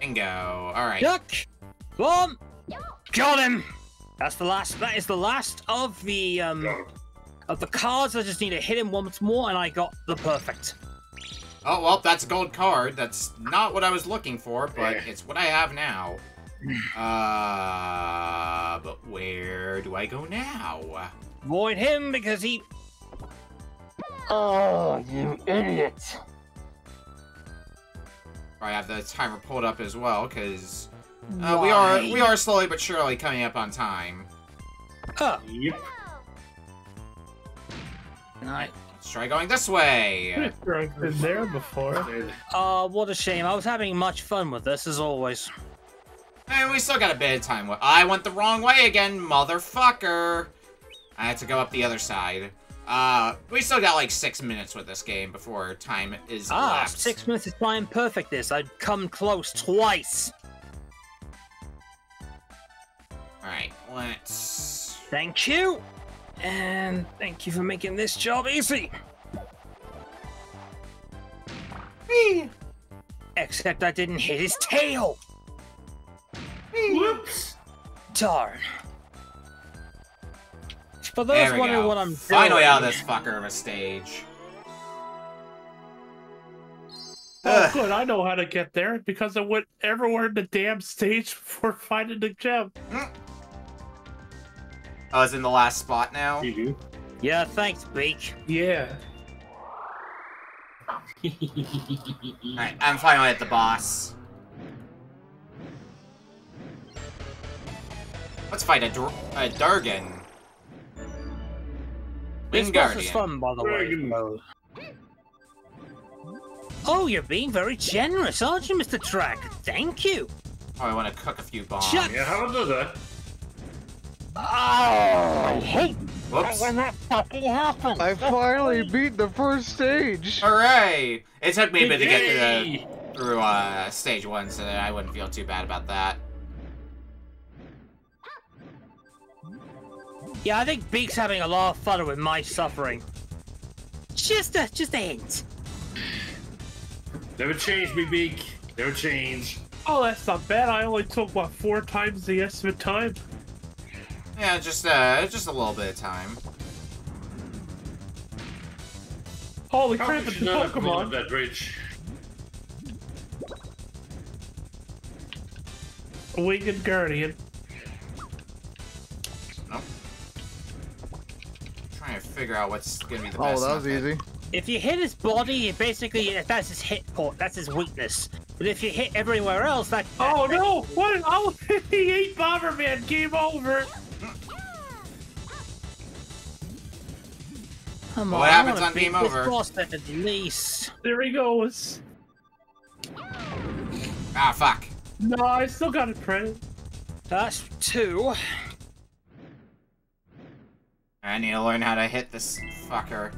Bingo. Alright. Duck! Bomb! Got him! That's the last, that is the last of the, um, of the cards. I just need to hit him once more and I got the perfect. Oh, well, that's a gold card. That's not what I was looking for, but Yeah. it's what I have now. Uh, but where do I go now? Avoid him because he... Oh, you idiot. I have the timer pulled up as well, because uh, we are we are slowly but surely coming up on time. Oh, Yep. nice. Let's try going this way. I've been there before. Dead. Oh, what a shame. I was having much fun with this, as always. And we still got a bit of time. I went the wrong way again, motherfucker. I had to go up the other side. Uh, we still got like six minutes with this game before time is Ah, elapsed. six minutes is flying perfect this. I'd come close twice. Alright, let's... Thank you. And thank you for making this job easy. Except I didn't hit his tail. Whoops. Darn. For those There wondering go. what I'm Finally doing, out of this fucker of a stage. Oh, good. I know how to get there because I went everywhere in the damn stage before finding the gem. Mm. I was in the last spot now. You Yeah, thanks, Beak. Yeah. Alright, I'm finally at the boss. Let's fight a, Dr a Dargan. This Wing boss is fun, by the way. Dragon. though. Oh, you're being very generous, aren't you, Mr. Track? Thank you. Oh, I want to cook a few bombs. Shut- Yeah, how about that? Oh, I hate Whoops. when that fucking happens. I finally beat the first stage. Hooray! It took me a bit to get through, the, through uh, stage one, so that I wouldn't feel too bad about that. Yeah, I think Beak's having a lot of fun with my suffering. Just a, just a hint. Never change, me beak. Never change. Oh, that's not bad. I only took what four times the estimate time. Yeah, just uh, just a little bit of time. Holy How crap! could It's you a not have Pokemon. that bridge? Winged Guardian. trying to figure out what's gonna be the best. Oh, that was method. easy. If you hit his body, it basically that's his hit point. That's his weakness. But if you hit everywhere else, that Oh no! What? Oh, he ate Bomberman. Game over. Come What on, I happens on beat game over? boss at least. There he goes. Ah, fuck. No, I still got a credit. That's two. I need to learn how to hit this fucker.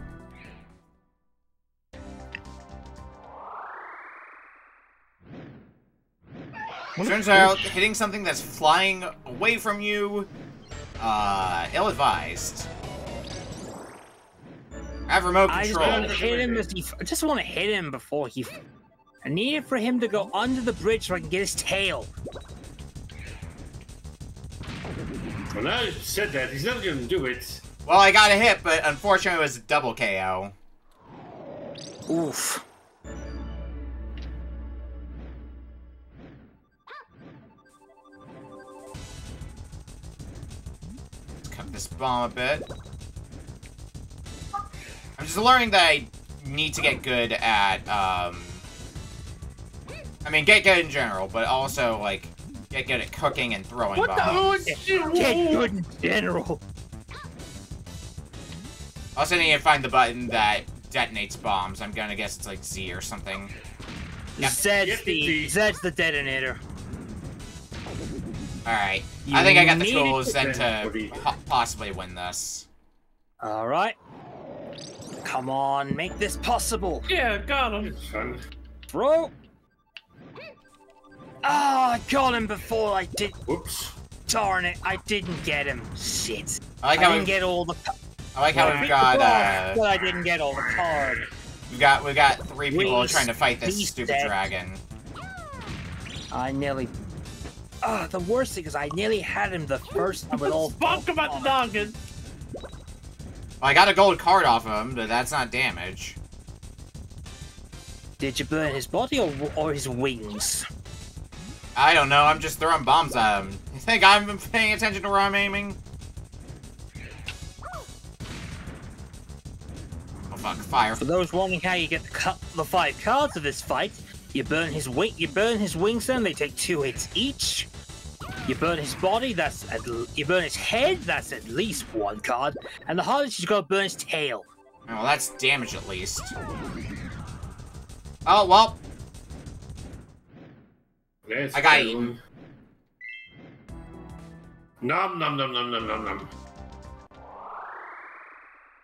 Turns out, hitting something that's flying away from you, uh, ill-advised. Have remote I just want to hit him as he. I just want to hit him before he. I need it for him to go under the bridge so I can get his tail. Well, now you said that, he's never gonna do it. Well, I got a hit, but unfortunately it was a double KO. Oof. Let's cut this bomb a bit. I'm just learning that I need to get good at, um... I mean, get good in general, but also, like, get good at cooking and throwing What bombs. Shit. Get good in general. Also need to find the button that detonates bombs. I'm gonna guess it's like Z or something. Yep. Zed's Yep, the indeed. Zed's the detonator. Alright. You I think I got the tools then then, to po possibly win this. All right. Come on, make this possible. Yeah, got him. It's fun. Throw. Ah, I got him before I did. Whoops. Darn it, I didn't get him. Shit. I like I didn't we've, get all the. I like how I we've got the uh but I didn't get all the card. we got we got three people Please, trying to fight this please, stupid Dad. dragon. I nearly. Ah, the worst thing is I nearly had him the first time with all. Bonk him at the noggin. Well, I got a gold card off of him, but that's not damage. Did you burn his body or, or his wings? I don't know, I'm just throwing bombs at him. You think I'm paying attention to where I'm aiming? Oh fuck, fire. For those wondering how you get the, cu- the five cards of this fight, you burn his wing. You burn his wings. Then they take two hits each. You burn his body. That's at, l- you burn his head. That's at least one card. And the hardest you got to burn his tail. Well, that's damage at least. Oh, well, Let's I got go. eaten. Nom nom nom nom nom nom nom.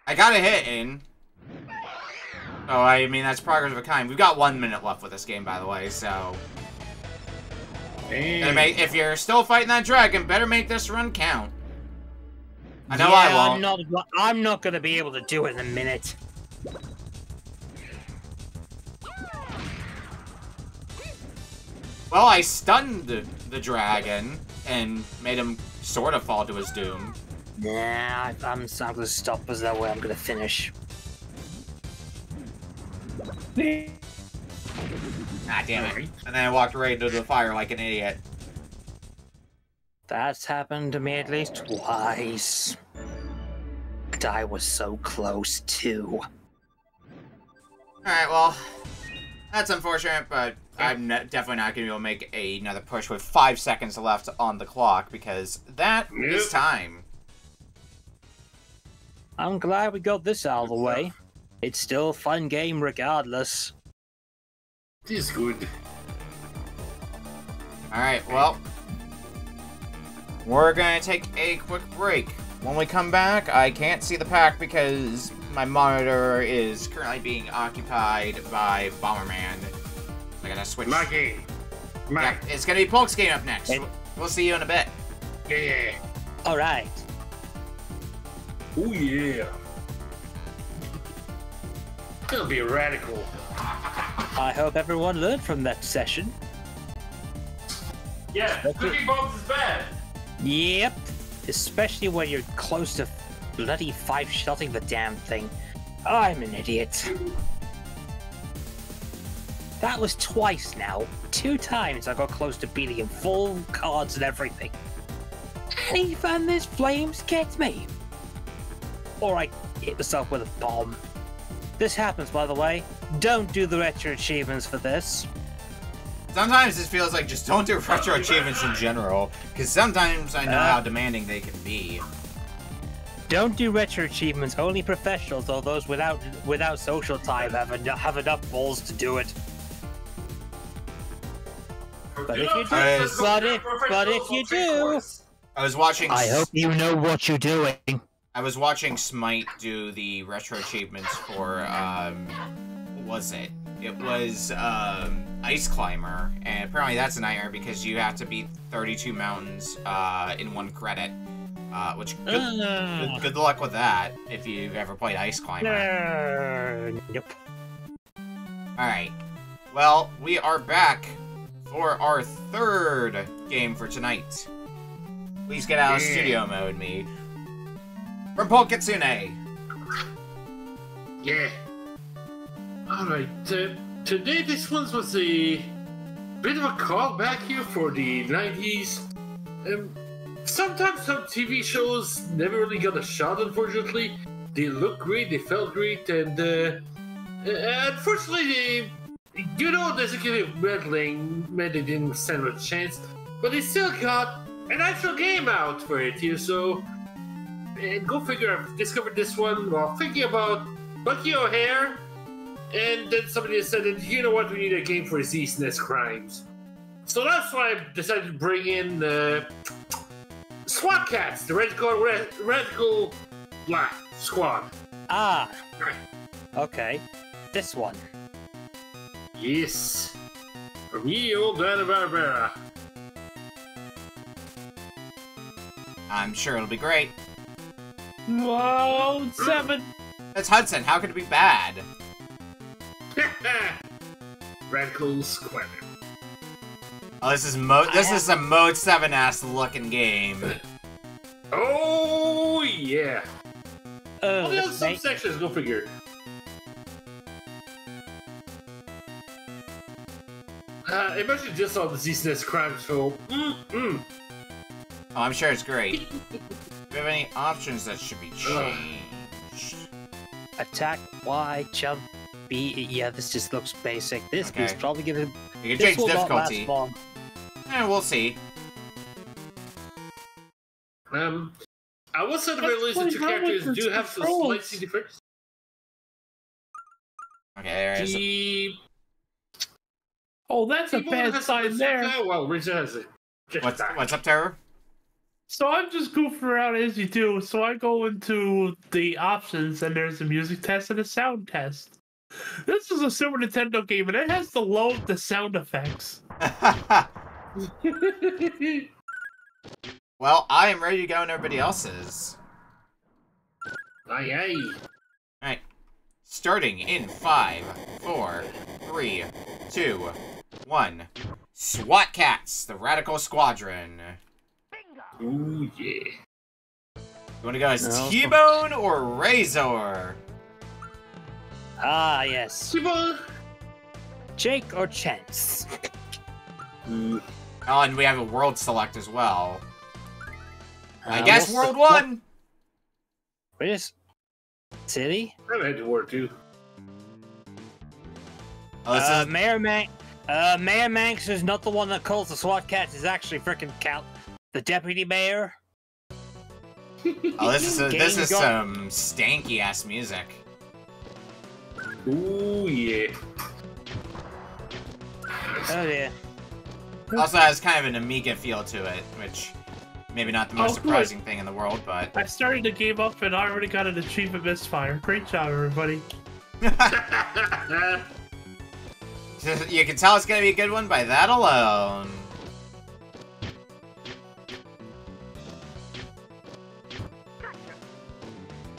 I got a hit in. Oh, I mean, that's progress of a kind. We've got one minute left with this game, by the way, so... Gotta make- if you're still fighting that dragon, better make this run count. I know yeah, I won't. I'm not. I'm not going to be able to do it in a minute. Well, I stunned the, the dragon and made him sort of fall to his doom. Nah, I- I'm. I'm going to stop because that way I'm going to finish. Ah, damn it. And then I walked right into the fire like an idiot. That's happened to me at least twice. And I was so close too. Alright, well, that's unfortunate, but I'm ne- definitely not going to be able to make a- another push with five seconds left on the clock because that is Yep. time. I'm glad we got this out of the way. It's still a fun game regardless. It is good. Alright, well, we're going to take a quick break. When we come back, I can't see the pack because my monitor is currently being occupied by Bomberman. I gotta switch. My game. Yeah, it's gonna be Polk's game up next. Hey. We'll see you in a bit. Yeah. Alright. Oh yeah. Gonna be radical. I hope everyone learned from that session. Yeah, cookie bombs is bad. Yep. Especially when you're close to bloody five shotting the damn thing. I'm an idiot. That was twice now. Two times I got close to beating him, full cards and everything. And even this flames gets me. Or I hit myself with a bomb. This happens, by the way. Don't do the retro achievements for this. Sometimes it feels like just don't do retro achievements in general, because sometimes I know Uh. how demanding they can be. Don't do retro achievements. Only professionals or those without without social time have enough, have enough balls to do it. But if you do, Uh, but if, but if you do, I was watching. I hope you know what you're doing. I was watching Smite do the retro achievements for um, what was it? It was um, Ice Climber, and apparently that's a nightmare because you have to beat 32 mountains uh, in one credit. Uh, which good, Uh, good, good luck with that if you've ever played Ice Climber. uh, nope. All right. Well, we are back for our third game for tonight. Please get out of studio mode, me. From Polk Kitsune. Yeah. Alright, uh, today this one was a bit of a callback here for the 90s. Um, sometimes some TV shows never really got a shot, unfortunately. They look great, they felt great, and uh, uh, unfortunately, the good old executive meddling meant they didn't stand a chance, but they still got an actual game out for it here, so. And go figure, I've discovered this one while thinking about Bucky O'Hare, and then somebody decided, you know what, we need a game for his East Nest crimes. So that's why I decided to bring in uh, SWAT Kats, the Red Radical, Red, Radical Black Squad. Ah, okay. This one. Yes. From ye old Hanna Barbera. I'm sure it'll be great. Whoa, seven. That's Hudson. How could it be bad? Radical Squad. Oh, this is mode. This is a mode seven ass looking game. Oh, yeah. Oh, Oh, there's some sections. go figure. Uh, imagine just on the East Nest crimes film. Mm, mm. Oh, I'm sure it's great. Do we have any options that should be changed? attack Y, jump B. Yeah, this just looks basic. This Okay. piece probably gonna. You can This change will not last difficulty. long. Eh, we'll see. Um, I will say the very least, the two characters do to have some trolls. slightly different. Okay, there is. The Oh, that's a bad has- sign there. Uh, well, Rizzo has it. Just What's that. what's up, Terror? So I'm just goofing around as you do. So I go into the options, and there's a music test and a sound test. This is a Super Nintendo game, and it has to load the sound effects. well, I am ready to go, and everybody else is. Aye, aye. Alright. Starting in five, four, three, two, one. SWAT Kats, the Radical Squadron. Ooh, yeah. You want to go as No. T-Bone or Razor? Ah, yes. People, Jake or Chance? Mm, Oh, and we have a world select as well. I Uh, guess World the- One. What is city? I've had to work too. Oh, this uh, is Mayor Man. Uh, Mayor Manx is not the one that calls the SWAT Kats. Is actually freaking Cal, the deputy mayor. oh, this is this is some stanky ass music. Ooh yeah. Oh dear. Also has kind of an Amiga feel to it, which maybe not the most Oh, surprising thing in the world, but I started the game up and I already got an achievement misfire. Great job, everybody. you can tell it's gonna be a good one by that alone.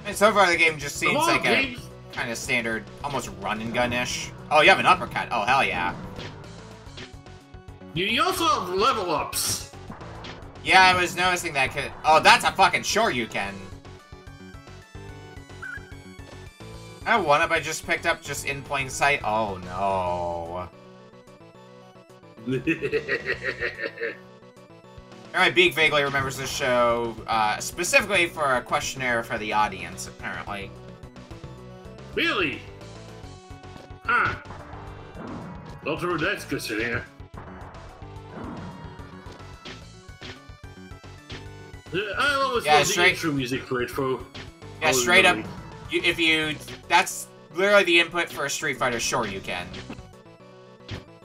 And so far, the game just seems Come on, like a James. Kind of standard, almost run and gun ish. Oh, you have an uppercut. Oh, hell yeah. You, also have level ups. Yeah, I was noticing that. Could... Oh, that's a fucking Shoryuken. I one up I just picked up just in plain sight. Oh no. Alright, Beak vaguely remembers this show, uh, specifically for a questionnaire for the audience, apparently. Really? Huh. Not sure that's good to hear. Uh, I always Yeah, love straight- the intro music for it, for. Yeah, straight up, you, if you... That's literally the input for a Street Fighter Shoryuken.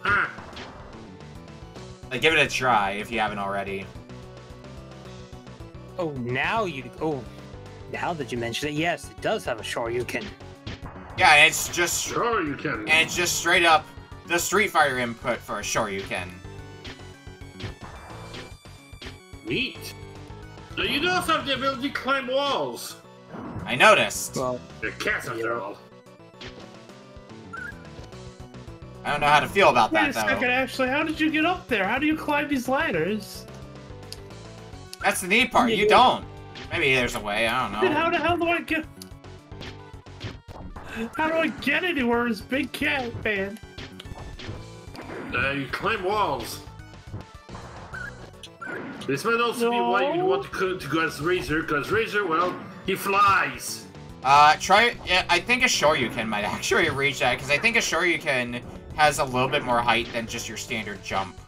Huh. Like, give it a try if you haven't already. Oh, now you. Oh, now that you mention it, yes, it does have a Shoryuken. Yeah, and it's just... Shoryuken. And it's just straight up the Street Fighter input for Shoryuken. Neat. Now, you also have the ability to climb walls. I noticed. Well, They're cats after all. I don't know how to feel about Wait that, a though. second, Ashley. How did you get up there? How do you climb these ladders? That's the neat part. You Yeah. don't. Maybe there's a way. I don't Then how know. the hell do I get? How do I get anywhere as Big Cat Man? Uh, you climb walls. This might also be why you want to go, to go as Razor, because Razor, well, he flies. Uh, try. Yeah, I think a Shoryuken might actually reach that because I think a Shoryuken has a little bit more height than just your standard jump.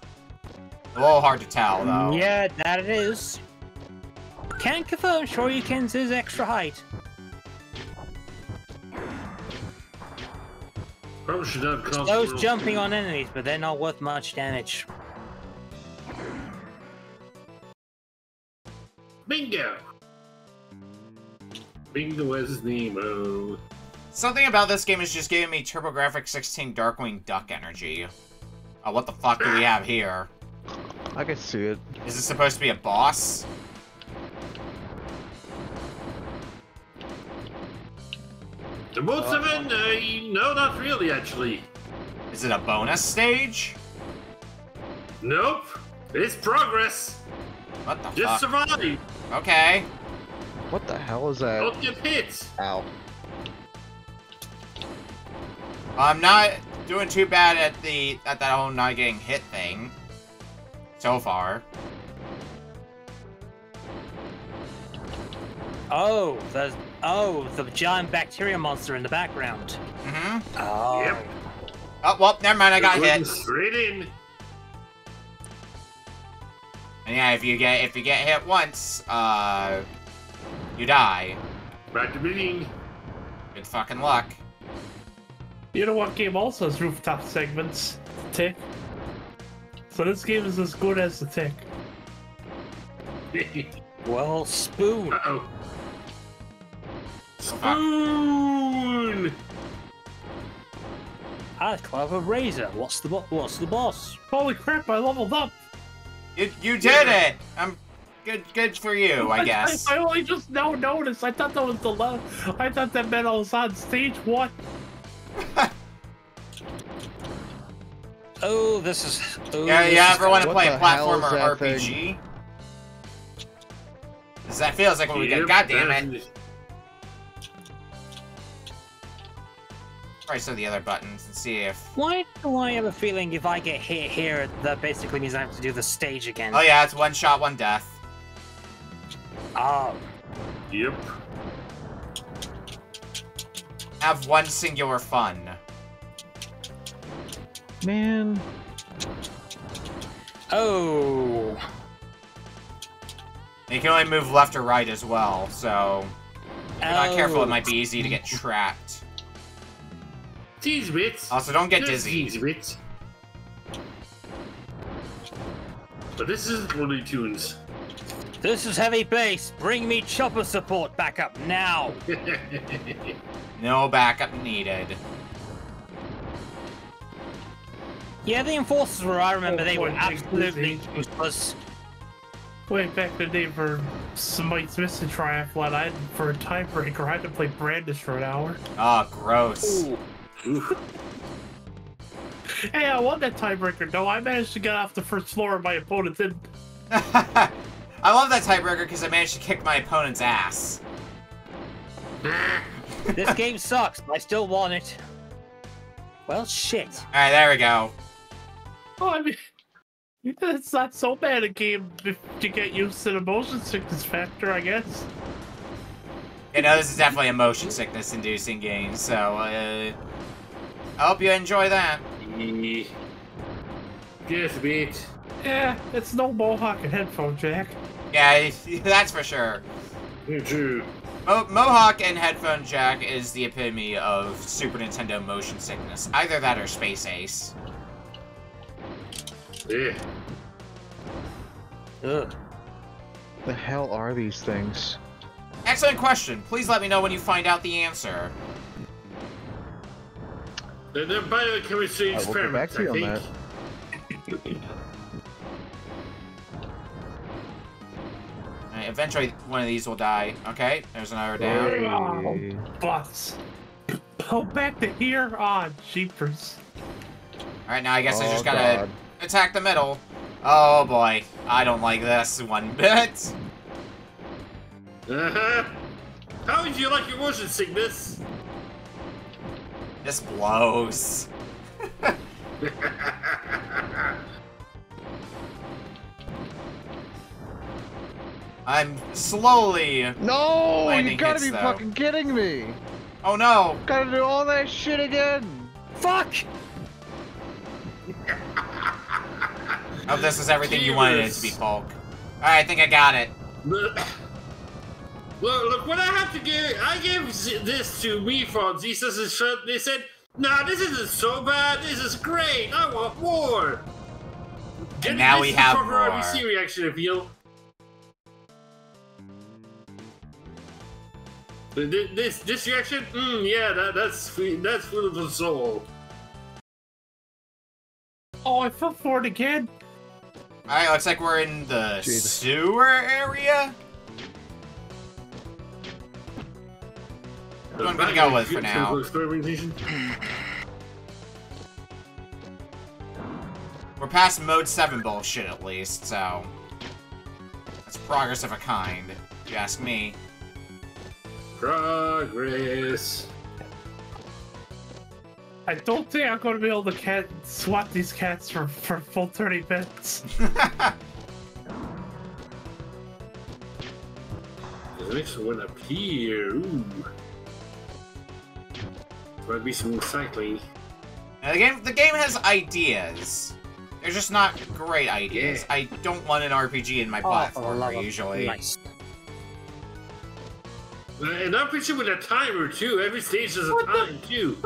A little hard to tell though. yeah, that it is. Can confirm Shoryuken's is extra height. Probably should not come. Those jumping on enemies, but they're not worth much damage. Bingo. Bingo as his name. Oh. Something about this game is just giving me TurboGrafx 16 Darkwing Duck energy. Oh, what the fuck do we have here? I can see it. Is this supposed to be a boss? The Mode 7? Uh, no, not really, actually. Is it a bonus stage? Nope. It's progress. What the Just fuck? survive. Okay. What the hell is that? Don't get hit. Ow. I'm not doing too bad at the at that whole not getting hit thing. So far. Oh, the oh the giant bacteria monster in the background. Mm-hmm. Oh, Yep. Oh, well, never mind, I got Going hit. Straight in. And yeah, if you get if you get hit once, uh you die. Back to beginning. Good fucking luck. You know what game also has rooftop segments? Tick. So this game is as good as the Tick. well, spoon. Uh-oh. Spoon! Ah, clever razor. What's the what's the boss? Holy crap! I leveled up. You you did it. I'm good good for you, I guess. I, only just now noticed. I thought that was the level. I thought that meant I was on stage one. Oh, this is. Oh, Yeah, this you is ever want to play a platformer RPG? that RPG? 'Cause that feels like what we got. get. God damn it. Try some of the other buttons and see if. Why do I have a feeling if I get hit here, that basically means I have to do the stage again? Oh yeah, it's one shot, one death. Oh. Yep. Have one singular fun. Man, Oh. And you can only move left or right as well, so if you're not careful, it might be easy to get trapped. Tease bits. Also, oh, don't get Just dizzy. Tease bits. But this is Looney Tunes. This is Heavybass. Bring me chopper support back up now. No backup needed. Yeah, the enforcers were. I remember Oh, they were absolutely busy. useless. Way back in the day for Smite's Missing Triathlon, I had, for a tiebreaker, I had to play Brandish for an hour. Oh, gross. Hey, I won that tiebreaker, though. I managed to get off the first floor and my opponent didn't. I love that tiebreaker because I managed to kick my opponent's ass. This game sucks. but I still won it. Well, shit. Alright, there we go. Oh, I mean, it's not so bad a game to get used to the motion sickness factor, I guess. You know, this is definitely a motion sickness inducing game, so, uh. I hope you enjoy that. Yeah. Just bit. Yeah, it's no mohawk and headphone jack. Yeah, that's for sure. True. Mo Mohawk and headphone jack is the epitome of Super Nintendo motion sickness. Either that or Space Ace. Yeah. Ugh. the hell are these things? Excellent question. Please let me know when you find out the answer. They're, they're biochemistry I will get back experiments, to you I on think. that. Alright, eventually, one of these will die. Okay, there's another down. Hey. Butts. Oh, back to here? Ah, jeepers. Alright, now I guess I Oh, just gotta God. attack the middle. Oh boy, I don't like this one bit. Uh-huh. How would you like your motion sickness? This blows. I'm slowly. No, you gotta hits, be though. fucking kidding me! Oh no! Gotta do all that shit again! Fuck! Oh, this is everything you wanted it to be, Bulk. Alright, I think I got it. Look, look, what I have to give, I gave z- this to me from Jesus and shit. They said, nah, this isn't so bad. This is great. I want more. And now we have for her more. RBC reaction appeal. Th- th- This this reaction, mm, yeah, that, that's sweet. That's full of the soul. Oh, I fell for it again. Alright, looks like we're in the Jesus. sewer area. I'm gonna go with for now. We're past mode 7 bullshit at least, so. That's progress of a kind, if you ask me. Progress. I don't think I'm going to be able to cat swat these cats for, for full 30 minutes. The next one up here. Ooh. Might be some cycling. Now, the game the game has ideas. They're just not great ideas. Yeah. I don't want an RPG in my Oh, for the love platformer of- usually. Nice. Uh, And I'm pretty sure with a timer too. Every stage has a time too.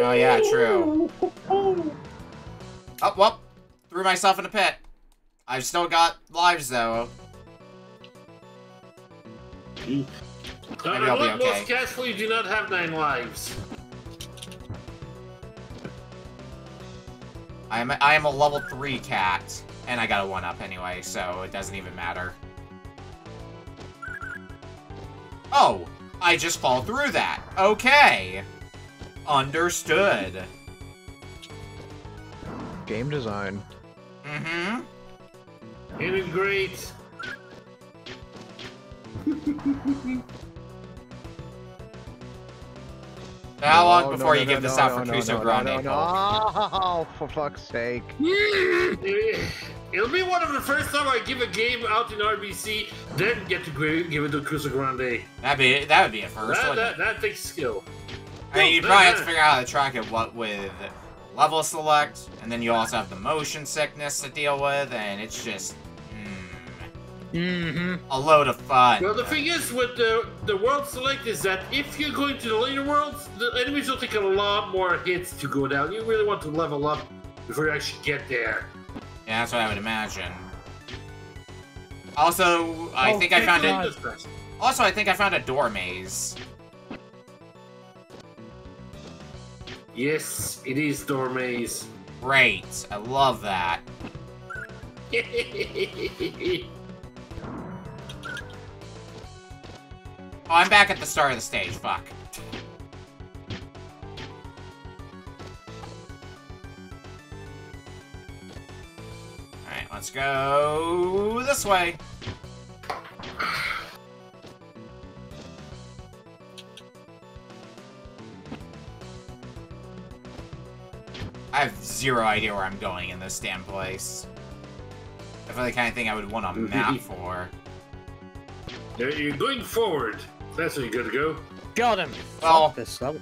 Oh yeah, true. Oh, well, threw myself in a pit. I've still got lives though. Uh, Maybe I'll be okay. most cats, you do not have nine lives. I am I am a level three cat, and I got a one up anyway, so it doesn't even matter. Oh, I just fall through that. Okay, understood. Game design. Mm-hmm. Ain't it great? How long No, no, before no, you no, give this out no, for no, Cuso no, Grande? No, no, Cole? Oh, for fuck's sake. It'll be one of the first time I give a game out in RBC, then get to give it to Cruiser Grande. That'd be that would be a first. That, that, that takes skill. I mean, you probably have to figure out how to track it. What with level select, and then you also have the motion sickness to deal with, and it's just Mm-hmm. a load of fun. Well, the thing is with the the world select is that if you're going to the later worlds, the enemies will take a lot more hits to go down. You really want to level up before you actually get there. Yeah, that's what I would imagine. Also, I Oh, think I found God. it. Also, I think I found a door maze. Yes, it is door maze. Great, I love that. Oh, I'm back at the start of the stage. Fuck. Alright, let's go this way. I have zero idea where I'm going in this damn place. I feel the kind of thing I would want a map for. You're going forward. That's where you're gonna go. Got him. Well- Fuck this level.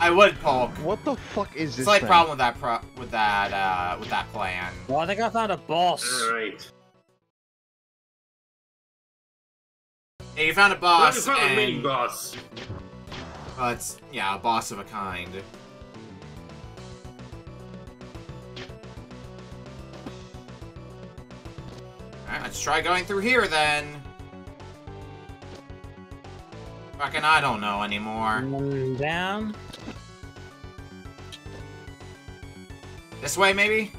I would poke. What the fuck is this? Slight thing? problem with that pro with that uh with that plan. Well, I think I found a boss. All right. Yeah, you found a Well, boss, you found a mini boss. but yeah, a boss of a kind. Alright, let's try going through here then. Fucking I don't know anymore. Mm, One down. This way, maybe?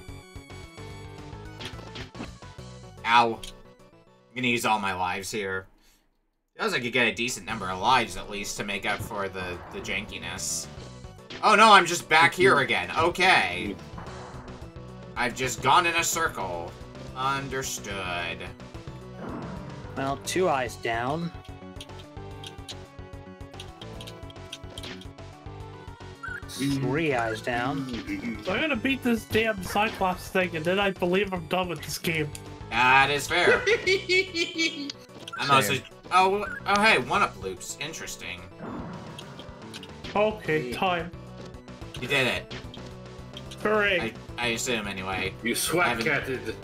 Ow. I'm gonna use all my lives here. Feels like you get a decent number of lives, at least, to make up for the, the jankiness. Oh no, I'm just back here mm-hmm. again. Okay. I've just gone in a circle. Understood. Well, two eyes down. Three eyes down. So I'm gonna beat this damn Cyclops thing, and then I believe I'm done with this game. That is fair. I'm also... Oh, oh hey, one-up loops. Interesting. Okay, time. You did it. Hooray. I, I assume, anyway. You swat catted.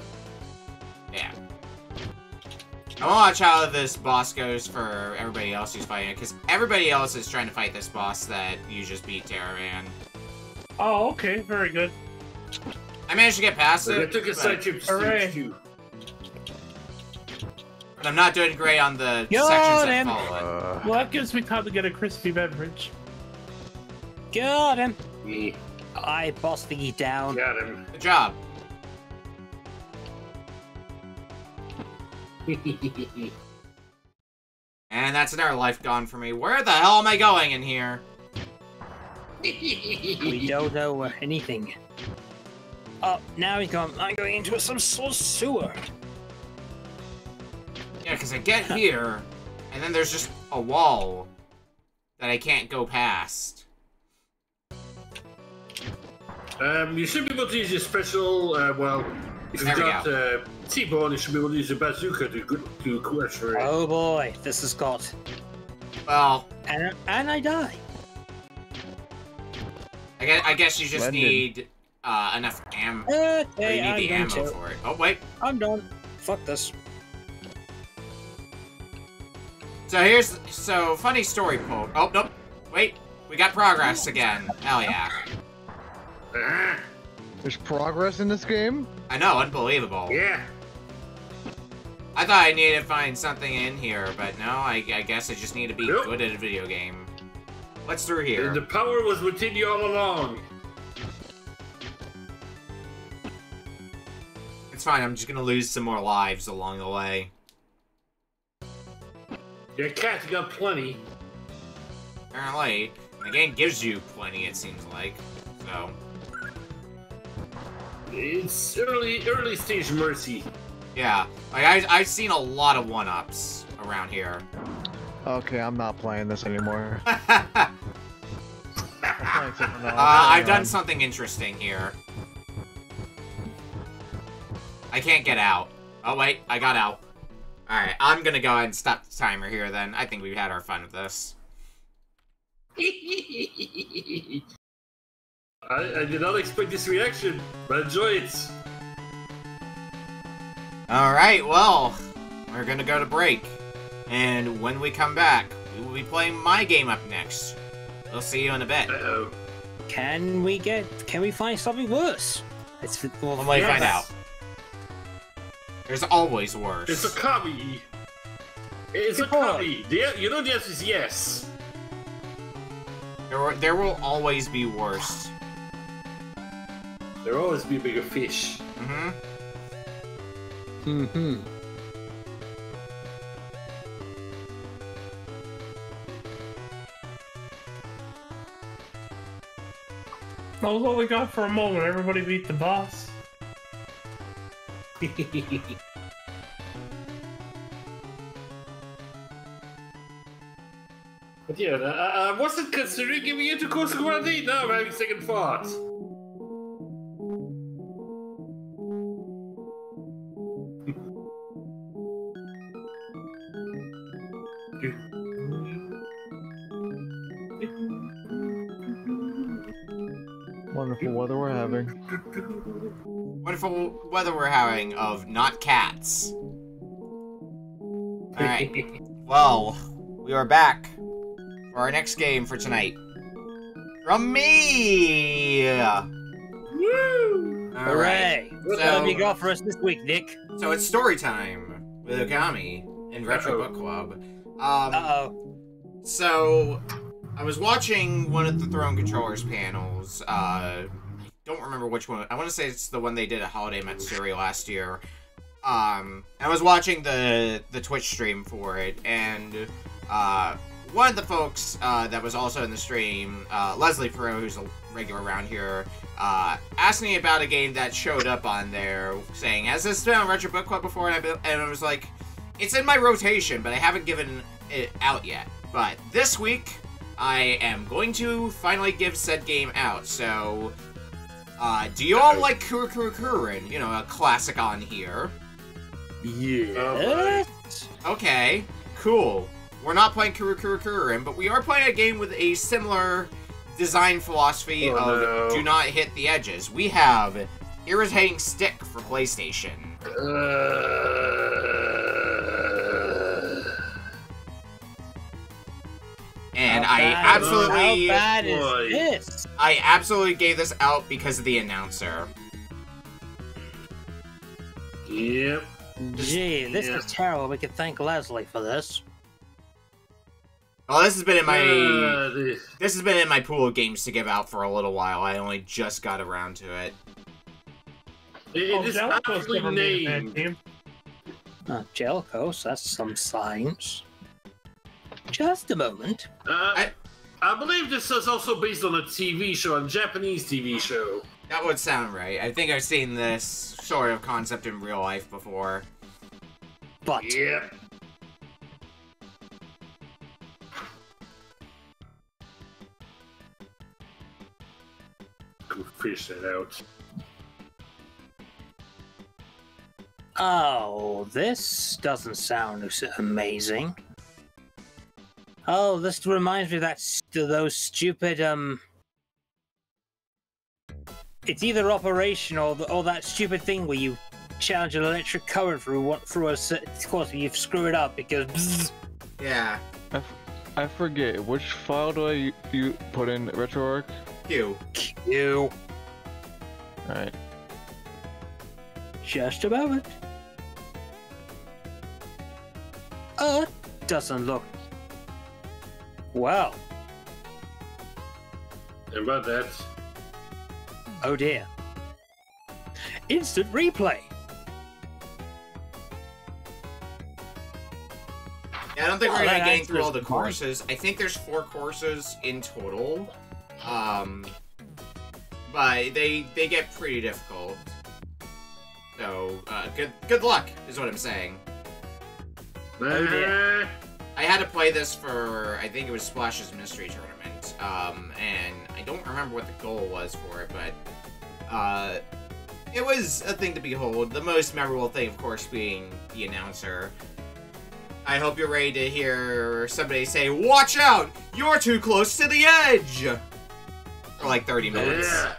Yeah. I want to watch how this boss goes for everybody else who's fighting it, because everybody else is trying to fight this boss that you just beat, Terror Van. Oh, okay, very good. I managed to get past But I it, took a but, side trip to stage two. but I'm not doing great on the Got sections that him. follow it. Uh, Well, that gives me time to get a crispy beverage. Got him. Yeah, I boss thingy down. got him. Good job. And that's another life gone for me. Where the hell am I going in here? We don't know anything. Oh, now he's going. I'm going into some sort of sewer. Yeah, because I get here, and then there's just a wall that I can't go past. um, you should be able to use your special. Uh, well, if There you've we got uh, T-bone, you should be able to use your bazooka to go- to crush her. Oh boy, this has got. Well, And, and I die. I guess, I guess you just Splendid. need uh, enough am. Or Okay, you I'm need the ammo to. for it. Oh wait. I'm done. Fuck this. So here's so funny story poke. Oh nope. Wait. We got progress again. Hell yeah. Ah, there's progress in this game. I know, unbelievable. yeah. I thought I needed to find something in here, but no, I, I guess I just need to be Nope. good at a video game. What's through here? the power was within you all along. It's fine, I'm just gonna lose some more lives along the way. Your cat's got plenty. Apparently, the game gives you plenty, it seems like. So, It's early, early stage mercy. Yeah. Like, I, I've seen a lot of one-ups around here. Okay, I'm not playing this anymore. find something else. Uh, I've done something interesting here. I can't get out. Oh, wait, I got out. Alright, I'm gonna go ahead and stop the timer here then. I think we've had our fun with this. I, I did not expect this reaction, but enjoy it. Alright, well, we're gonna go to break. And when we come back, we will be playing my game up next. We'll see you in a bit. Uh-oh. Can we get? Can we find something worse? It's well, We'll Yes. find out. There's always worse. It's a comedy. It's a Good boy. comedy. The, you know the answer is yes. There, will- there will always be worse. There will always be bigger fish. Mm-hmm. Mm-hmm. I was only gone for a moment. Everybody beat the boss. But yeah, I, I wasn't considering giving you to Coastal Quarantine. Now I'm having second thought. Weather we're having of not cats. Alright. Well, we are back for our next game for tonight. From me! Woo! Hooray! What So- have you got for us this week, Nick? So it's story time with Okami in Retro Uh-oh. Book Club. Um, Uh oh. So, I was watching one of the Throne Controllers panels. Uh, don't remember which one. I want to say it's the one they did at Holiday Matsuri last year. Um, I was watching the the Twitch stream for it, and uh, one of the folks uh, that was also in the stream, uh, Leslie Perot, who's a regular around here, uh, asked me about a game that showed up on there, saying, "Has this been on Retro Book Club before?" And I, and I was like, "It's in my rotation, but I haven't given it out yet." But this week, I am going to finally give said game out. So, uh, do you all like Kuru Kuru Kururin? You know, a classic on here. Yes. Okay, cool. We're not playing Kuru Kuru Kururin, but we are playing a game with a similar design philosophy Oh, of no. do not hit the edges. We have Irritating Stick for PlayStation. Uh, And How I bad- absolutely How bad is this? I absolutely gave this out because of the announcer. yep. Gee, this yeah. is terrible. We could thank Leslie for this. Well, this has been in my Uh, this has been in my pool of games to give out for a little while. I only just got around to it. it Oh, is Jaleco's aptly never made a bad named. game. Uh, Jaleco's, that's some science. Just a moment. Uh, I- I believe this is also based on a TV show, a Japanese TV show. That would sound right. I think I've seen this sort of concept in real life before. But Yeah. Go fish that out. oh, this doesn't sound amazing. Oh, this reminds me of that st- those stupid um. It's either Operation or the, or that stupid thing where you challenge an electric current through what through a cer- of course you screw it up because bzzz. Yeah. I forget which file do I u- you put in RetroArch? You. you. All right. Just a moment. Uh, doesn't look. Well, And about that, oh dear. Instant replay. Yeah, I don't think Well, we're gonna that gain through all the answers mine. courses. I think there's four courses in total. Um, but they they get pretty difficult. So uh, good good luck is what I'm saying. Oh, dear. I had to play this for I think it was Splash's Mystery Tournament. Um, and I don't remember what the goal was for it, but uh, it was a thing to behold. The most memorable thing, of course, being the announcer. I hope you're ready to hear somebody say, "Watch out! You're too close to the edge!" For like 30 minutes. Yeah.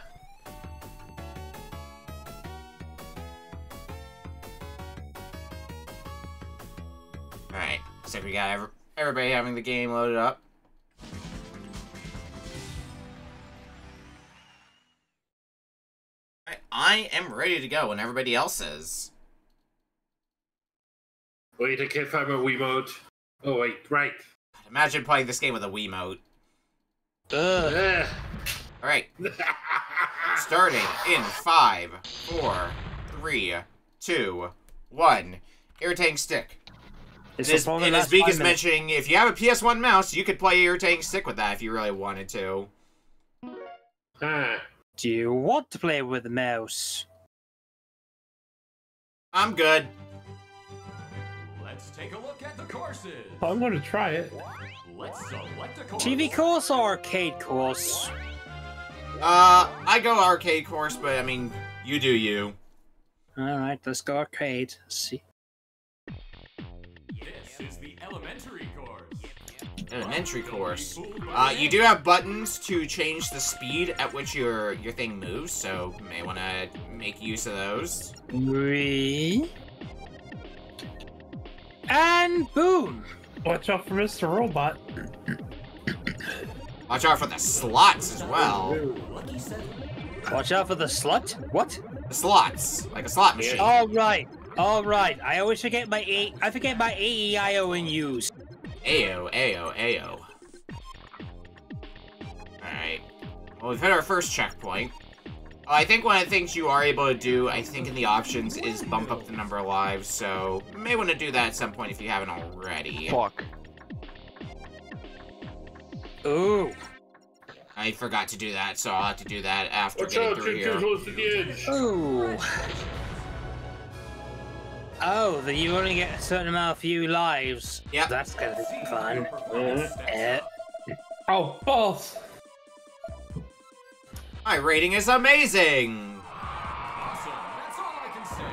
Got ev everybody having the game loaded up. I am ready to go when everybody else is. Wait, I can't find my Wiimote. Oh, wait, right. Imagine playing this game with a Wiimote. Ugh. Yeah. Alright, starting in five, four, three, two, one. Irritating stick. It's It is, only and as last Beak is mentioning, if you have a PS1 mouse, you could play irritating stick with that if you really wanted to. Ah. Do you want to play with the mouse? I'm good. Let's take a look at the courses. I'm gonna try it. Let's select a course. TV course or arcade course? Uh, I go arcade course, but I mean, you do you. Alright, let's go arcade. Let's see. This is the elementary course. Elementary course. Uh, you do have buttons to change the speed at which your your thing moves, so you may want to make use of those. Three. And boom! Watch out for Mr. Robot. Watch out for the slots as well. Watch out for the slut. What? The slots, like a slot machine. All right, all right. I always forget my A. I forget my A E I O and U's. Ayo, ayo, ayo. Alright. Well, we've hit our first checkpoint. I think one of the things you are able to do, I think in the options, is bump up the number of lives, so you may want to do that at some point if you haven't already. Fuck. Ooh. I forgot to do that, so I'll have to do that after Watch getting out, through here. close to the edge. Ooh. Oh, then you only get a certain amount of few lives. Yeah. That's gonna be fun. Oh, balls. My rating is amazing! Awesome. That's all I can say.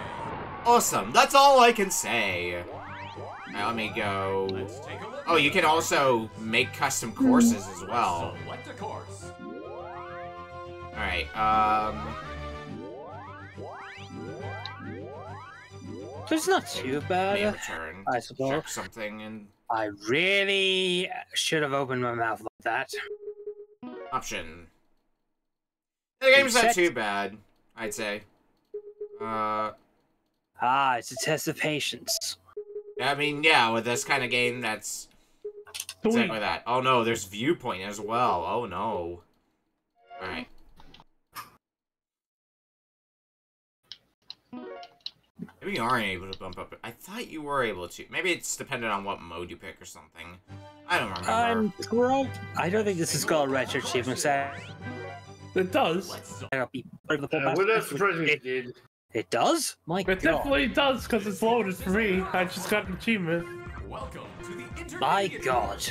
Awesome, that's all I can say. Alright, let me go... Let's take a look. Oh, you can also make custom courses as well. Select a course. Alright, um... It's not too May bad, return. I suppose. Check something and I really should have opened my mouth like that. option. The game's not too bad, I'd say. Uh, Ah, it's a test of patience. I mean, yeah, with this kind of game, that's Sweet. exactly that. Oh no, there's viewpoint as well. Oh no. Alright. Maybe you aren't able to bump up. I thought you were able to. Maybe it's dependent on what mode you pick or something. I don't remember. I'm pro. I don't think this is called retro achievement set. It does. Let's I'll be part of the Uh, well, that's surprising it, it did. it does? My It god. definitely does because it's loaded for me. I just got an achievement. welcome to the intermediate My god.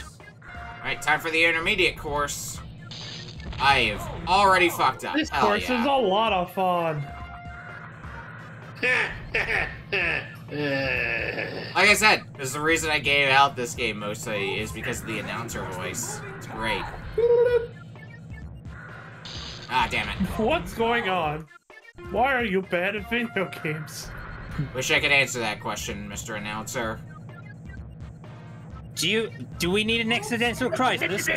Alright, time for the intermediate course. I've already fucked up. This Hell course yeah. is a lot of fun. Like I said, this is the reason I gave out this game mostly is because of the announcer voice. It's great. Ah, damn it. What's going on? Why are you bad at video games? Wish I could answer that question, Mr. Announcer. Do you do we need an accidental crisis?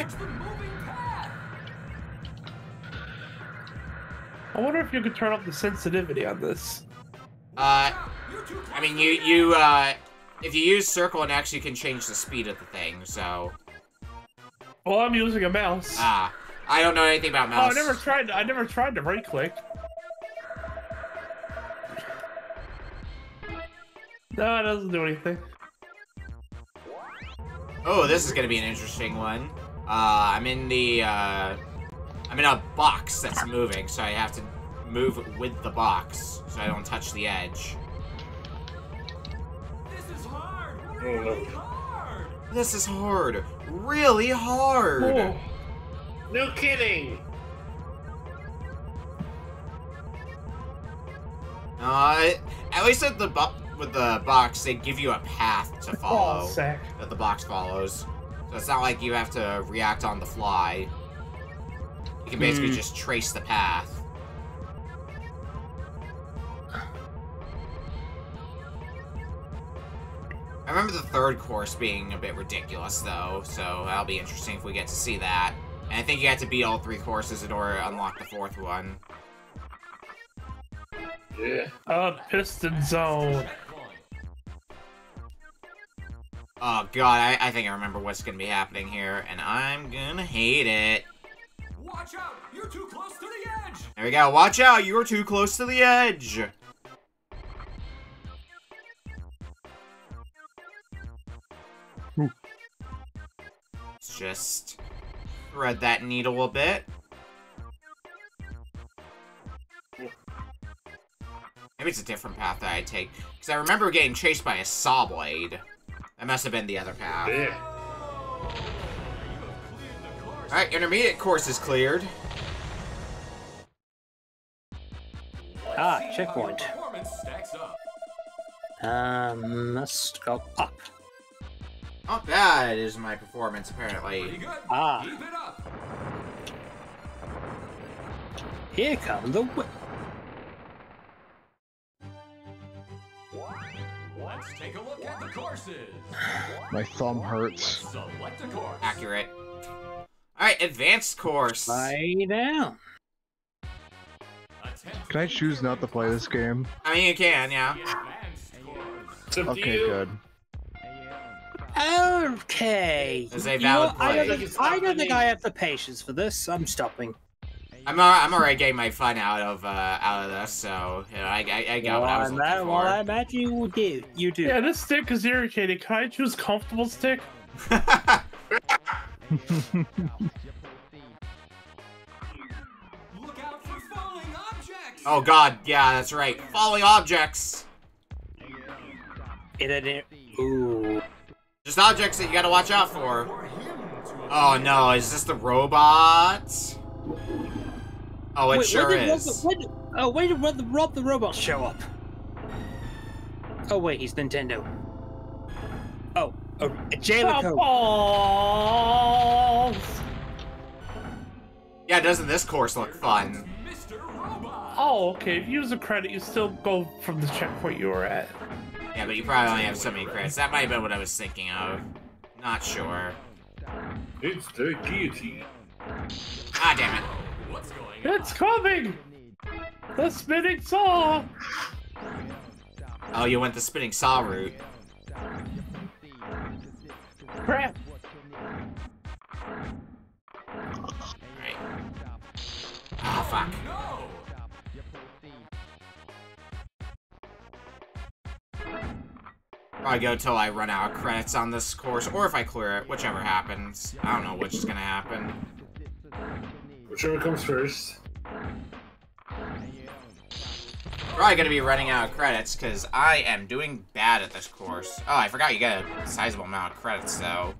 I wonder if you could turn up the sensitivity on this. Uh, I mean, you, you, uh, if you use circle and you can change the speed of the thing, so. Well, I'm using a mouse. Ah, I don't know anything about mouse. oh. I never tried. I never tried to right click. No, it doesn't do anything. Oh, this is gonna be an interesting one. Uh, I'm in the, uh, I'm in a box that's moving, so I have to move with the box, so I don't touch the edge. This is hard. Oh, Really hard. This is hard. Really hard. Oh, No kidding. Uh, at least at the with the box, they give you a path to follow Oh, sick. that the box follows. So it's not like you have to react on the fly. You can basically Hmm. just trace the path. I remember the third course being a bit ridiculous, though, so that'll be interesting if we get to see that. And I think you have to beat all three courses in order to unlock the fourth one. Yeah. Uh, Piston Zone. Oh god, I, I think I remember what's gonna be happening here, and I'm gonna hate it. Watch out! You're too close to the edge! There we go, watch out, you're too close to the edge! Just thread that needle a bit. Maybe it's a different path that I take. Because I remember getting chased by a saw blade. That must have been the other path. Yeah. Alright, intermediate course is cleared. Ah, checkpoint. Performance stacks up. Um, let's go up. Not bad is my performance, apparently. Ah. Keep it up. Here come the wi- Let's take a look at the courses. My thumb hurts. Select a course. Accurate. Alright, advanced course. Lie down. Can I choose not to play this game? I mean, you can, yeah. the advanced course. It's up to Okay, good. Okay. There's a You know, I don't, think, I don't think I have the patience for this. I'm stopping. I'm, al- I'm already getting my fun out of uh, out of this, so you know, I, I, I got what I was Well, looking I- well, I imagine you will do. You do. Yeah, this stick is irritating. Can I choose comfortable stick? Look out for falling objects. oh god, yeah, that's right. Falling objects. It, it, it- ooh. Just objects that you gotta watch out for. For him to Oh no, is this the robot? Oh, it Wait, sure when Rob is. when oh, when did Rob the, Rob the robot show up? Oh wait, he's Nintendo. Oh, oh Jaleco. Balls! Yeah, doesn't this course look fun? Mr. Robot. Oh, okay. If you use a credit, you still go from the checkpoint you were at. Yeah, but you probably only have so many credits. That might have been what I was thinking of. Not sure. It's the guillotine. Ah, damn it. What's going on? It's coming! The spinning saw! Oh, you went the spinning saw route. Crap! Right. Ah, fuck. No. Probably go till I run out of credits on this course, or if I clear it, whichever happens. I don't know which is gonna happen. Whichever comes first. Probably gonna be running out of credits, because I am doing bad at this course. Oh, I forgot you get a sizable amount of credits, though.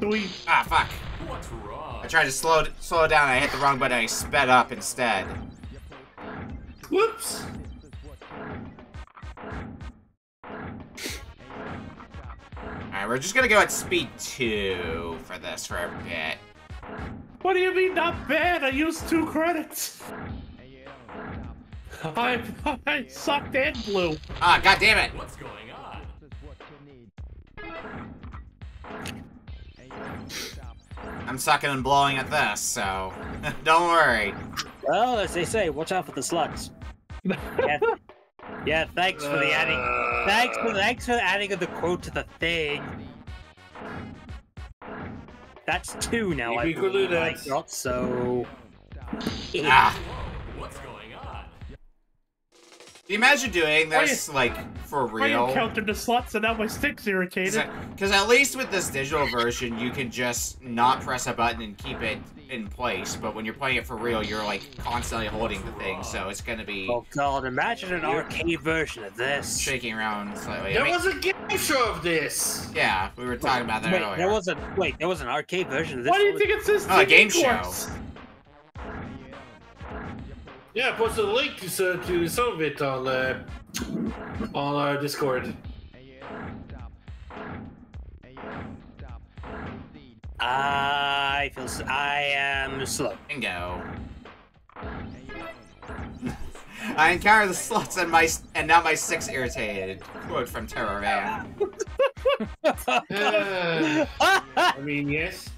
Sweet. Ah, fuck. What's wrong? I tried to slow it, slow down, I hit the wrong button, I sped up instead. Whoops. Alright, we're just gonna go at speed 2 for this for a bit. What do you mean not bad? I used two credits. I, I sucked and blew. Ah, god damn it! What's going on? I'm sucking and blowing at this, so don't worry. Well, as they say, watch out for the slugs. yeah, yeah, thanks for the adding. Thanks for thanks for adding of the quote to the thing. That's two now. I Maybe we could believe do I got so. Ah, What's going on? you imagine doing Why this like for real? I real? encountered the slots and now my stick's irritated. Because at least with this digital version, you can just not press a button and keep it in place. But when you're playing it for real, you're like constantly holding the thing, so it's gonna be Oh god, imagine an arcade version of this. shaking around slightly. I There mean, was a game show of this. yeah, we were talking about that Wait, earlier. there was a wait, there was an arcade version of this. Why do you think it says Oh, a TV game show. Course? Yeah, I posted a link to uh, to some of it on uh, on our Discord. I feel s- I am slow. Bingo. I encounter the slots and my and now my six irritated. Quote from Terror Van. Uh, I mean, yes.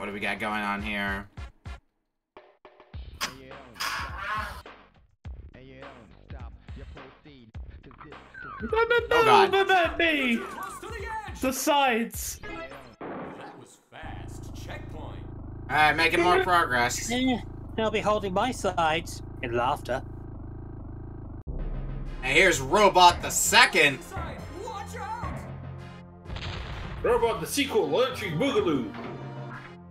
What do we got going on here? Oh God. Me. Close to the sides. That was fast. Checkpoint. Alright, making more progress. I'll be holding my sides in laughter. And here's Robot the Second. Inside. Watch out. Robot the sequel, Electric Boogaloo.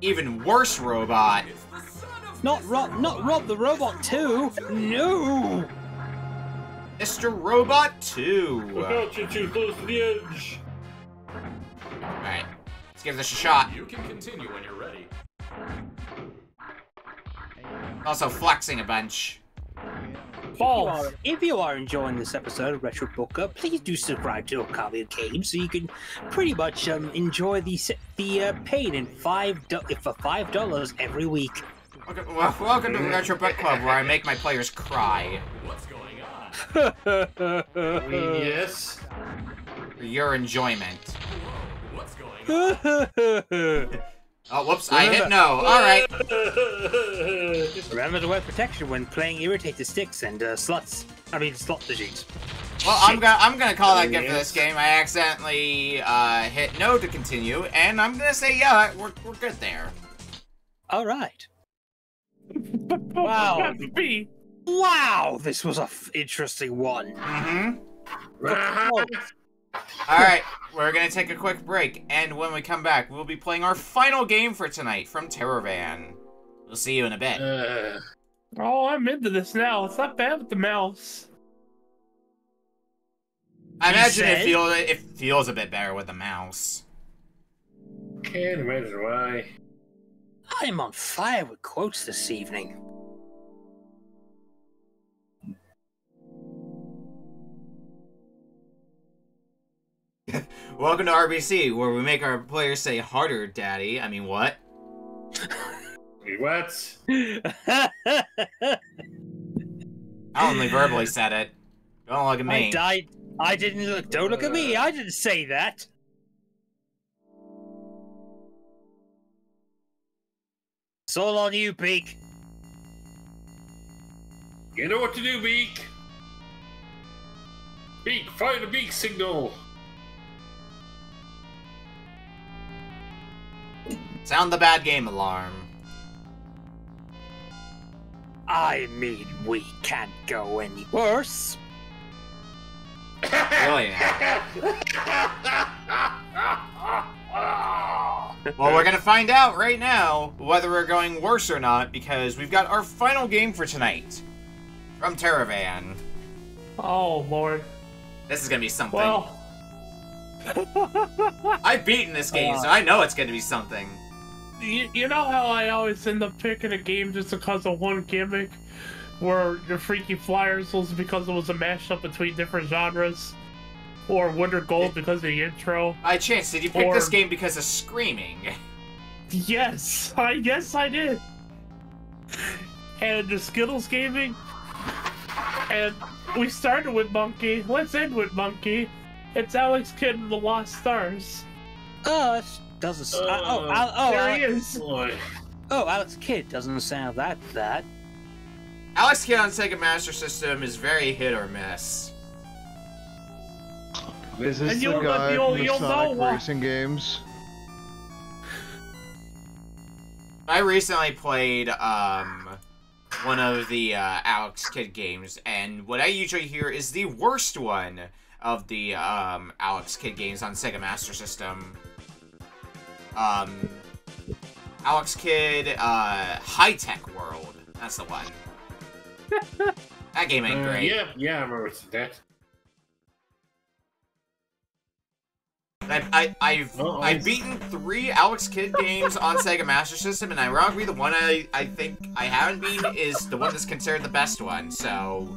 Even worse robot. It's the son of Not Rob, not Rob the Robot 2. No. Mr. Robot 2. Look out, you're too close to the edge. Alright, let's give this a shot. You can continue when you're ready. Also flexing a bunch. If you, Balls. are, if you are enjoying this episode of Retro Booker, please do subscribe to Okabe Game so you can pretty much um, enjoy the se- the uh, pain in five do- for five dollars every week. Welcome, well, welcome to the Retro Book Club where I make my players cry. What's going on? I mean, yes. For your enjoyment. What's going on? Oh, whoops, I hit no. Alright. Remember to wear protection when playing irritated sticks and uh, sluts. I mean slot machines. Well, I'm gonna I'm gonna call that good for this game. I accidentally uh, hit no to continue, and I'm gonna say yeah, we're we're good there. All right. Wow. Me. Wow, this was a f- interesting one. Mm-hmm. Oh, All right, we're gonna take a quick break, and when we come back, we'll be playing our final game for tonight from Terror Van. We'll see you in a bit. Uh, Oh, I'm into this now. It's not bad with the mouse. I he imagine it feels it feels a bit better with the mouse. can't imagine why. I'm on fire with quotes this evening. Welcome to RBC, where we make our players say harder, Daddy. I mean, what? Wait, what? I only verbally said it. Don't look at me. I me. died. I didn't look. Don't look at me. I didn't say that. It's all on you, Beak. You know what to do, Beak. Beak, fire the beak signal. Sound the bad game alarm. I mean, we can't go any worse. Really? Well, we're gonna find out right now whether we're going worse or not because we've got our final game for tonight from Terror Van. Oh, Lord. This is gonna be something. Well. I've beaten this game, so uh. I know it's gonna be something. You, you know how I always end up picking a game just because of one gimmick? Where the Freaky Flyers was because it was a mashup between different genres? Or Winter Gold because of the intro? By chance, did you pick Or- this game because of screaming? Yes, I yes I did. And the Skittles gaming, and we started with Monkey. Let's end with Monkey. It's Alex Kidd and the Lost Stars. Oh, that doesn't. s- Uh, oh, oh, oh, there he Alex, is. Boy. oh, Alex Kidd doesn't sound that that. Alex Kidd on Sega Master System is very hit or miss. Is this And the you'll- guy you'll- from the you'll know Sonic racing games? I recently played um one of the uh, Alex Kidd games, and what I usually hear is the worst one of the um, Alex Kidd games on Sega Master System. Um, Alex Kidd uh, High Tech World. That's the one. that game ain't Uh, great. yeah, yeah, I remember that. I, I, I've Uh-oh. I've beaten three Alex Kidd games on Sega Master System, and ironically, the one I, I think I haven't beaten is the one that's considered the best one. So,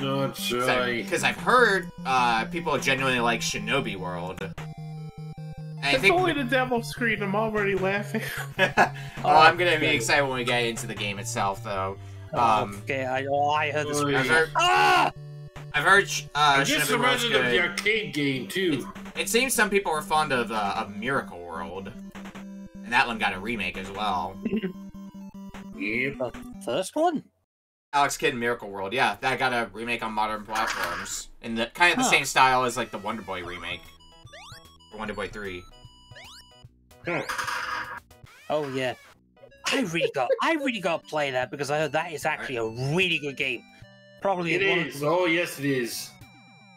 Oh, joy. because I've heard uh, people genuinely like Shinobi World. And I It's think, only the demo screen. I'm already laughing. oh, I'm gonna be excited when we get into the game itself, though. Um, okay, I, oh, I heard this. Oh, I've heard, Ah! I've heard uh, I just Shinobi of the arcade game too. It seems some people are fond of, uh, of Miracle World, and that one got a remake as well. Yep. The first one? Alex Kidd in Miracle World, yeah, that got a remake on modern platforms in the kind of the Huh. same style as like the Wonder Boy remake, or Wonder Boy Three. Hmm. Oh yeah. I really got I really got to play that because I heard that is actually a really good game. Probably it is. one Oh, yes, it is.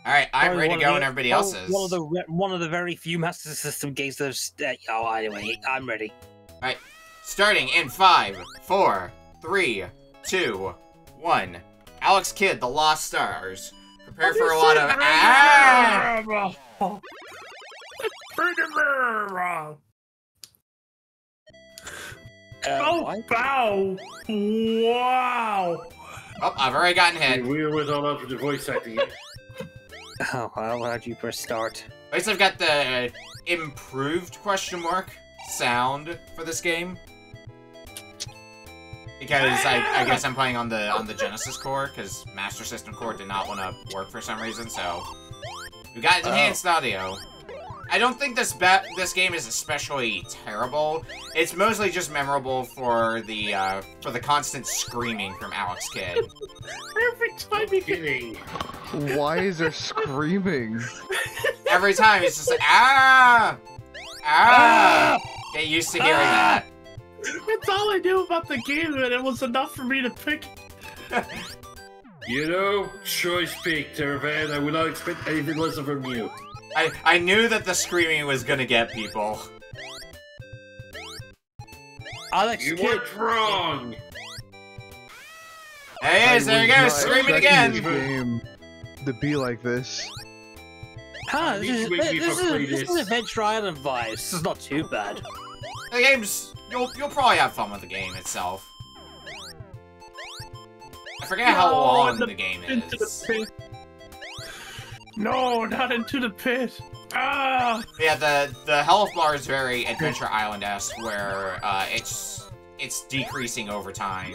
All right, I'm ready to go, the- and everybody one- else is. One of the one of the very few Master System games that have. St- uh, oh, anyway, I'm ready. All right, starting in five, four, three, two, one. Alex Kidd, The Lost Stars. Prepare for a lot of ah. ah! Oh. Uh, Oh, what? bow! Wow! Oh, I've already gotten hit. we were all up with the voice acting. Oh, well, how'd you press start? At least I've got the improved question mark sound for this game. Because I, I guess I'm playing on the on the Genesis core, because Master System core did not want to work for some reason, so we got enhanced audio. I don't think this ba- this game is especially terrible. It's mostly just memorable for the uh, for the constant screaming from Alex Kidd. Every time you get Why is there screaming? Every time it's just like ah ah. Get used to hearing that. That's all I knew about the game, and it was enough for me to pick. You know, choice pick, Terror Van. I would not expect anything less from you. I, I knew that the screaming was gonna get people. Alex You Kidd. weren't wrong. There he is, there he was goes, screaming again! This game to be like this. Huh, this is, should make me this, is, this is. Adventure Island vibes. This is not too bad. The game's you'll you'll probably have fun with the game itself. I forget how long the- the game Into the is. Pit. No, not into the pit. Ah! Yeah, the the health bar is very Adventure Island-esque, where uh, it's it's decreasing over time.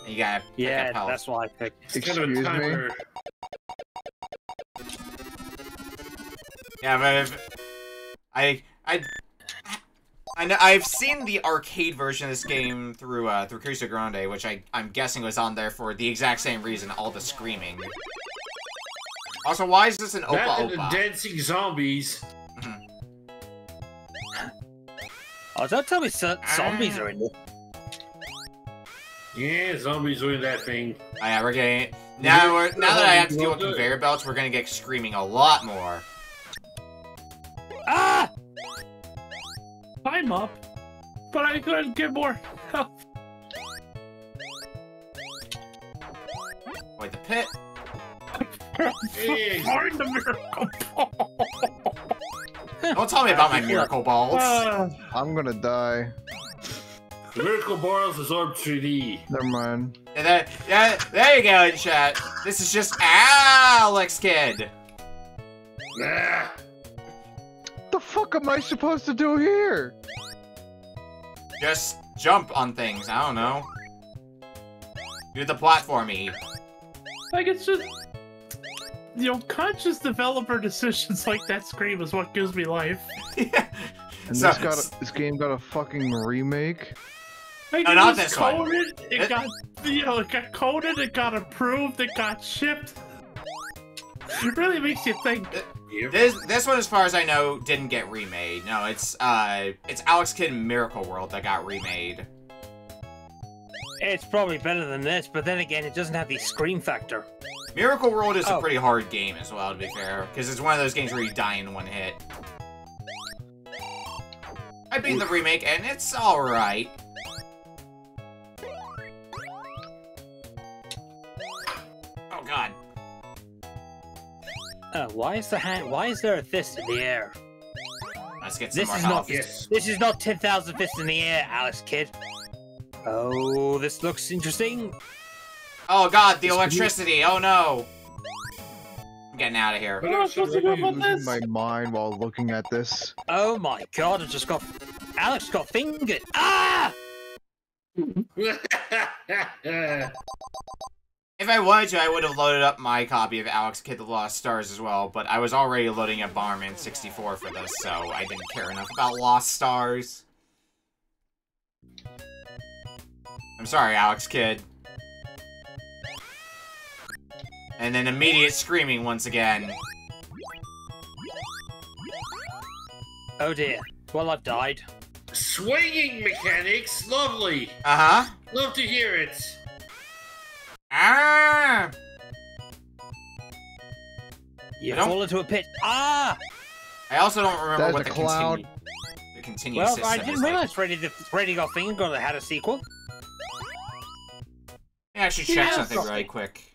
And you gotta pick Yeah, up health. that's why I picked. It's kind of a Excuse me? timer. Yeah, but if, I I I know I've seen the arcade version of this game through uh through Cruiser Grande, which I I'm guessing was on there for the exact same reason, all the screaming. Also, why is this an Opa That the dancing zombies. Oh, don't tell me so- zombies are in there. Yeah, zombies doing that thing. Oh, yeah, we're getting now. We're, now that I have to deal with conveyor belts, we're gonna get screaming a lot more. Ah! I'm up. But I couldn't get more help. Wait, the pit. Hey. Find the miracle ball. Don't tell me about my miracle balls. I'm gonna die. The Miracle Balls is Orb 3D. Never mind. Yeah, that, yeah, there you go, in chat. This is just Alex Kidd. Nah. The fuck am I supposed to do here? Just jump on things. I don't know. Do the platformy. like it's just you know, conscious developer decisions like that scream is what gives me life. yeah. And So- this got a, this game got a fucking remake. Like, No, it not was this one. coded, It, It- got you know, it got coded, it got approved, it got shipped. It really makes you think. This this one, as far as I know, didn't get remade. No, it's uh, it's Alex Kidd in Miracle World that got remade. It's probably better than this, but then again, it doesn't have the scream factor. Miracle World is a Oh. pretty hard game as well, to be fair, because it's one of those games where you die in one hit. I beat the remake, and it's alright. Oh god. Uh, why is the hand? Why is there a fist in the air? Let's get some This more is health. not. This is not ten thousand fists in the air, Alice Kid. Oh, this looks interesting. Oh god, the This could be- electricity! Oh no! I'm getting out of here. What am I supposed to do about losing this? my mind while looking at this. Oh my god! I just got. Alex got fingered. Ah! If I wanted to, I would have loaded up my copy of Alex Kidd the Lost Stars as well, but I was already loading up Bomberman 64 for this, so I didn't care enough about Lost Stars. I'm sorry, Alex Kidd. And then immediate screaming once again. Oh dear. Well, I've died. Swinging mechanics, lovely. Uh-huh. Love to hear it. Ah! You don't- fall into a pit. Ah! I also don't remember That's what the cloud. continue, the continue Well, system I is didn't like. realize Freddy the Freddy got fingered had a sequel. Let me actually check Yeah, something something. really quick.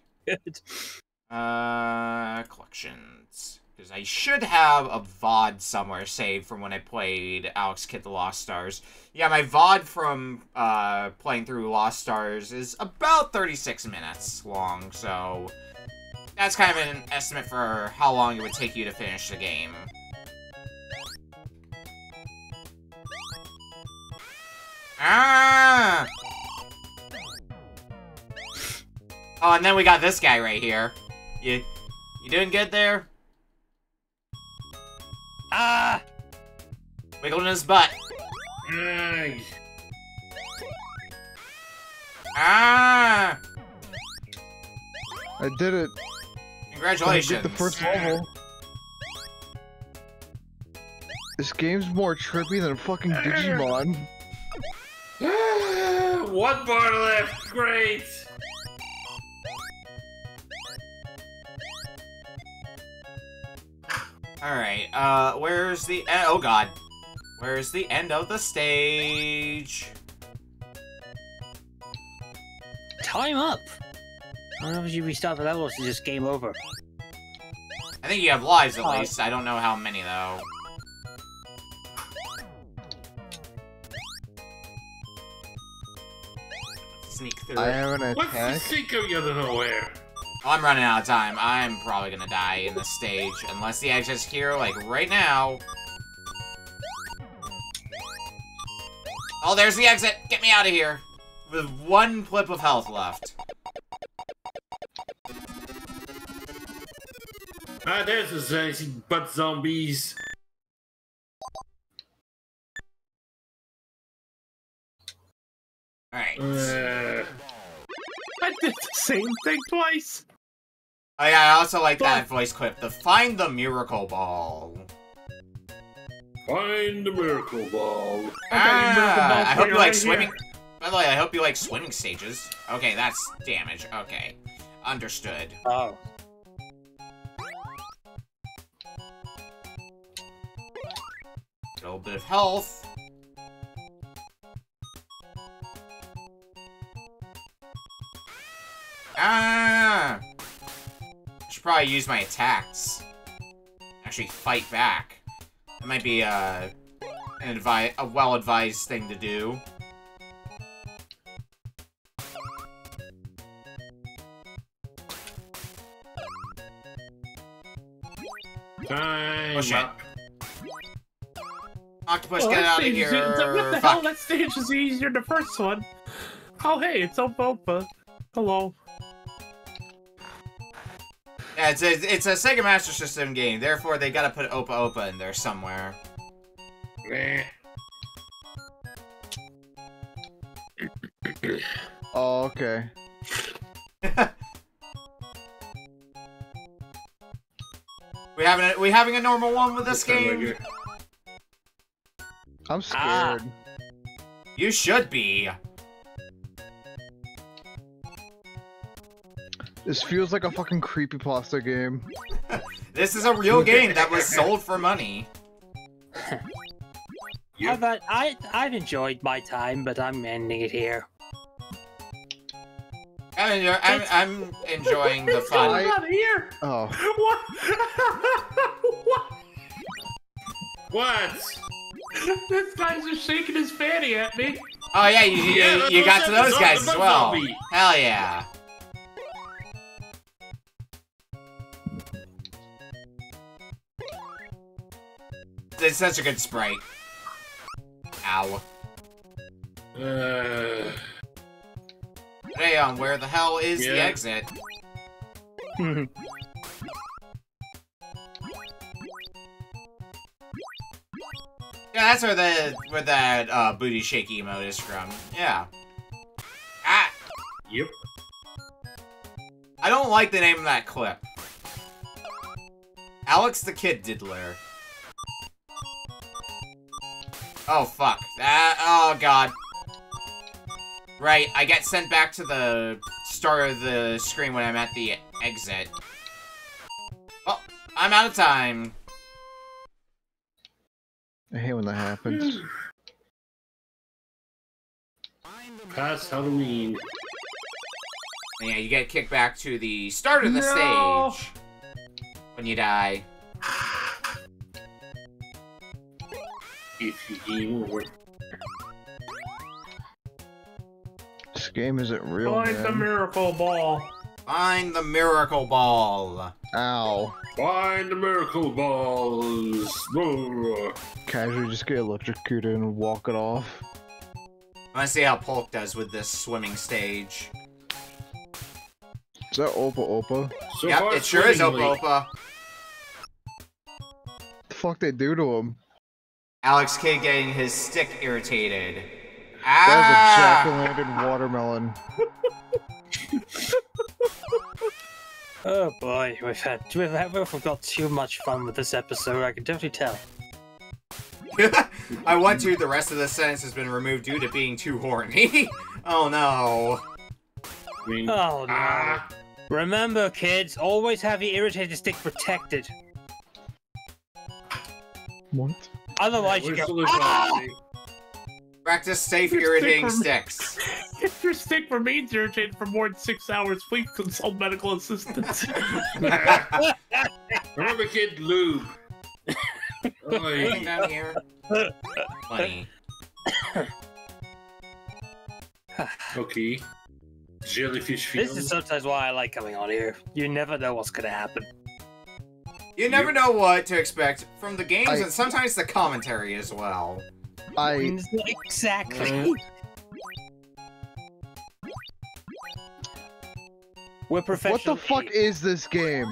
Uh, collections. Because I should have a VOD somewhere saved from when I played Alex Kidd the Lost Stars. Yeah, my VOD from uh, playing through Lost Stars is about 36 minutes long, so that's kind of an estimate for how long it would take you to finish the game. Ah! Oh, and then we got this guy right here. You, you doing good there? Ah! Wiggling his butt. Nice. Ah! I did it. I Congratulations. did the first level. This game's more trippy than a fucking Digimon. One bar left. Great. Alright, uh, where's the... oh god. Where's the end of the stage? Time up. I don't know if you restart the level or it's just game over. I think you have lives at Uh, least. I don't know how many though. Sneak through. I have an What's the attack. sink coming out of I'm running out of time. I'm probably gonna die in this stage unless the exit's here, like right now. Oh, there's the exit. Get me out of here. With one clip of health left. Ah, there's the zazy butt zombies. Alright. Uh, I did the same thing twice. Oh yeah, I also like that voice clip. The find the miracle ball. find the miracle ball. Ah, I hope you right like here. swimming. By the way, I hope you like swimming stages. Okay, that's damage. Okay, understood. Oh. A little bit of health. Ah! I should probably use my attacks. Actually, fight back. That might be uh, an advi a well-advised thing to do. Time Oh, shit. Octopus, Oh, get out of stage is- here! What the Fuck. hell? That stage is easier than the first one. Oh, hey, it's Opa. Hello. Yeah, it's a, it's a Sega Master System game, therefore they gotta put Opa Opa in there somewhere. Meh. Oh, okay. We having a, we having a normal one with this game? I'm ah. scared. You should be. This feels like a fucking creepypasta game. This is a real game that was sold for money. How about uh, I? I've enjoyed my time, but I'm ending it here. I'm, I'm, I'm enjoying the What's going fun. on here? Oh, What? what? What? This guy's just shaking his fanny at me. Oh yeah, you, you, Yeah, you got to that's those guys as well. Hell yeah. It's such a good sprite. Ow. Uh, Hey, on where the hell is the exit? Yeah, that's where the where that uh, booty shake emote is from. Yeah. Ah, yep. I don't like the name of that clip. Alex the Kid Diddler. Oh fuck. That oh god. Right, I get sent back to the start of the screen when I'm at the exit. Oh, I'm out of time. I hate when that happens. Past Halloween. And yeah, you get kicked back to the start of the No. stage when you die. If you game. This game isn't real, Find the man. miracle ball. Find the miracle ball. Ow. Find the miracle balls. Roar. Casually just get electrocuted and walk it off. I want to see how Polk does with this swimming stage. Is that Opa Opa? So yep, it sure is swimmingly. Opa Opa. The fuck they do to him? Alex Kidd getting his stick irritated. That was a Ah! jack-o'-lantern watermelon. Oh boy, we've had we've, had, we've got too much fun with this episode. I can definitely tell. I want to. The rest of the sentence has been removed due to being too horny. oh no. I mean, Oh no! ah, Remember, kids, always have your irritated stick protected. What? Otherwise, you we're go. "Ah!" Practice safe Your irritating stick sticks. If your stick remains irritated for more than six hours, please consult medical assistance. Remember, kid, lube. Anything Oy. down here? Funny. Okay. Jellyfish This is sometimes why I like coming on here. You never know what's gonna happen. You never know what to expect from the games I- and sometimes the commentary as well. I Exactly. Mhm. We're professional. what the fuck is this game?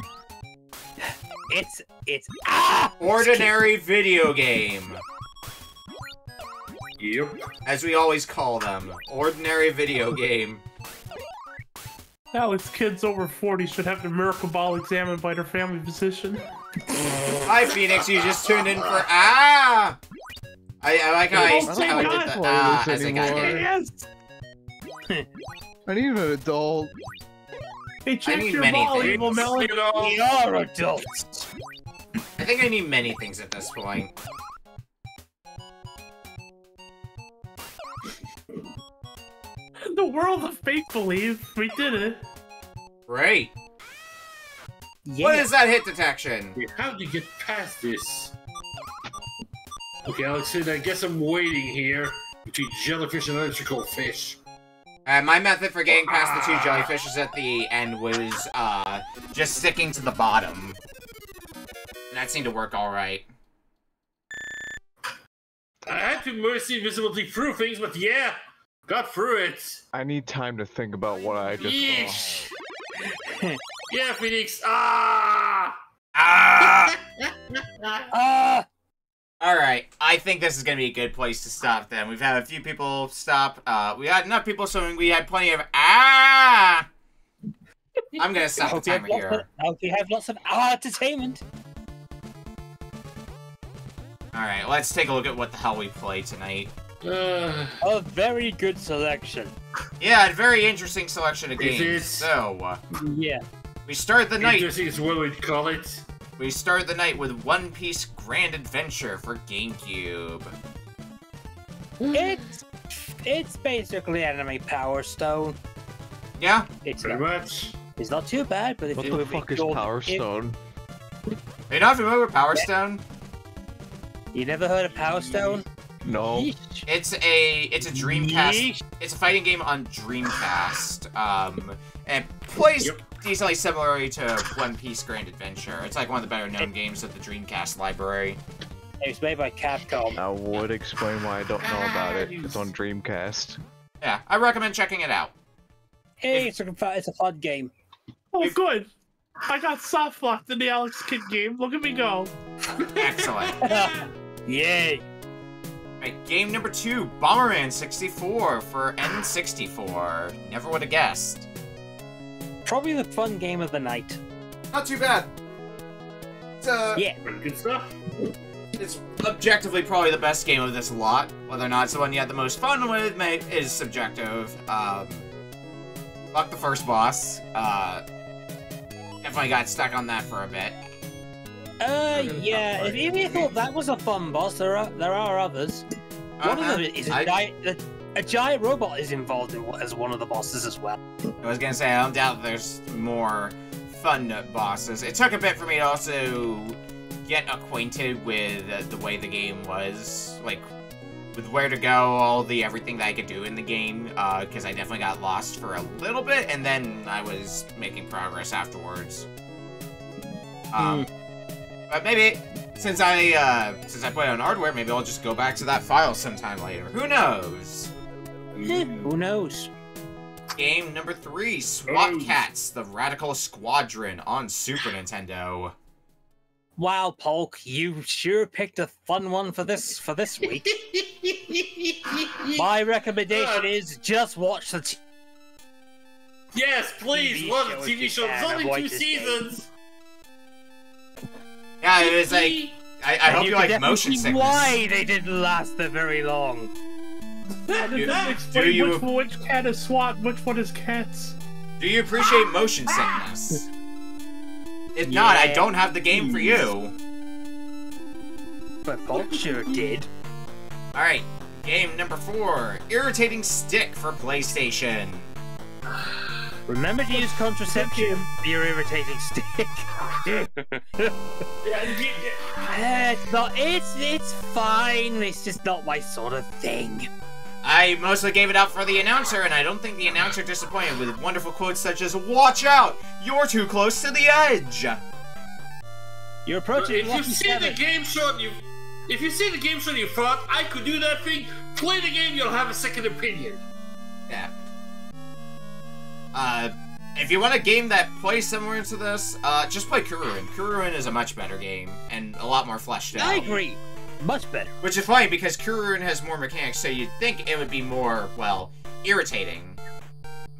It's it's ah. Ordinary video game, Yep. as we always call them. Ordinary video game. Alex, kids over 40 should have their miracle ball examined by their family physician. Hi, Phoenix. You just tuned in for ah. I, I like how I, Don't how say I did that. the ah this as I got anymore. Yes! I need an adult. Hey, check need your many ball, things. evil melon. Look it all. We are adults. I think I need many things at this point. World of make believe. We did it. Great. Yeah. What is that hit detection? Okay, How do you get past this? Okay, Alex, I guess I'm waiting here between jellyfish and electrical fish. Uh, my method for getting past the two jellyfishes at the end was uh, just sticking to the bottom. And that seemed to work alright. I had to mercy invisibility through things, but yeah, got through it. I need time to think about what I just Yeesh. yeah, Phoenix. Ah! Ah! Ah. Alright, I think this is gonna be a good place to stop then. We've had a few people stop. Uh, we had enough people, so we had plenty of ah! I'm gonna stop the Hope timer lots of, here. hope you have lots of ah entertainment. Alright, let's take a look at what the hell we play tonight. Uh, A very good selection. Yeah, a very interesting selection of Is games. it? So, uh, Yeah. we start the night. interesting is what we'd call it. We start the night with One Piece Grand Adventure for GameCube. It's it's basically anime Power Stone. Yeah, It's Pretty not, much. it's not too bad, but if What you the if fuck you is go- Power if- Stone? are you not familiar with Power Stone? You never heard of Power Stone? No. It's a it's a Dreamcast. Yeesh. It's a fighting game on Dreamcast. Um, and plays Yep. decently similarly to One Piece Grand Adventure. It's like one of the better known games of the Dreamcast library. It was made by Capcom. I would explain why I don't know about it. It's on Dreamcast. Yeah, I recommend checking it out. Hey, it's a fun- it's a fun game. Oh, good. I got soft locked in the Alex Kidd game. Look at me go. Excellent. Yay! Right, game number two, Bomberman 64 for N64. Never would have guessed. Probably the fun game of the night. Not too bad. It's, uh, Yeah. Good stuff. it's objectively probably the best game of this lot. Whether or not it's the one you had the most fun with may, is subjective. Um, fuck the first boss. Uh, definitely got stuck on that for a bit. Uh, yeah. If if you thought that was a fun boss, there are there are others. One Uh-huh. of them is a I- giant. A, a giant robot is involved in, as one of the bosses as well. I was gonna say, I don't doubt there's more fun bosses. It took a bit for me to also get acquainted with uh, the way the game was, like, with where to go, all the everything that I could do in the game, because I definitely got lost for a little bit, and then I was making progress afterwards. Um, But maybe, since I, uh, since I play on hardware, maybe I'll just go back to that file sometime later. Who knows? Who knows? Game number three, SWAT Hey. Kats, the Radical Squadron on Super Nintendo. Wow, Polk, you sure picked a fun one for this for this week. My recommendation Uh, is just watch the. T- yes, please. TV One show if TV show. There's only two seasons. game. Seasons. Yeah, it was like, I, I hope you, can like motion see sickness. Why they didn't last that very long. That Do- doesn't do you- which, which cat is SWAT, which one is cats. Do you appreciate motion sickness? If not, I don't have the game for hmm. you. But Polk sure did. Alright, game number four, Irritating Stick for PlayStation. Remember to use contraception for your irritating stick. Yeah, y- Eh, it's not. It's it's fine. It's just not my sort of thing. I mostly gave it up for the announcer, and I don't think the announcer disappointed with wonderful quotes such as, Watch out! You're too close to the edge! You're approaching If you lucky see the game show you, if you see the game show you thought I could do that thing, play the game. You'll have a second opinion. Yeah. Uh, if you want a game that plays similar to this, uh, just play Kururin. Kururin is a much better game, and a lot more fleshed out. I agree. Much better. Which is funny, because Kururin has more mechanics, so you'd think it would be more, well, irritating.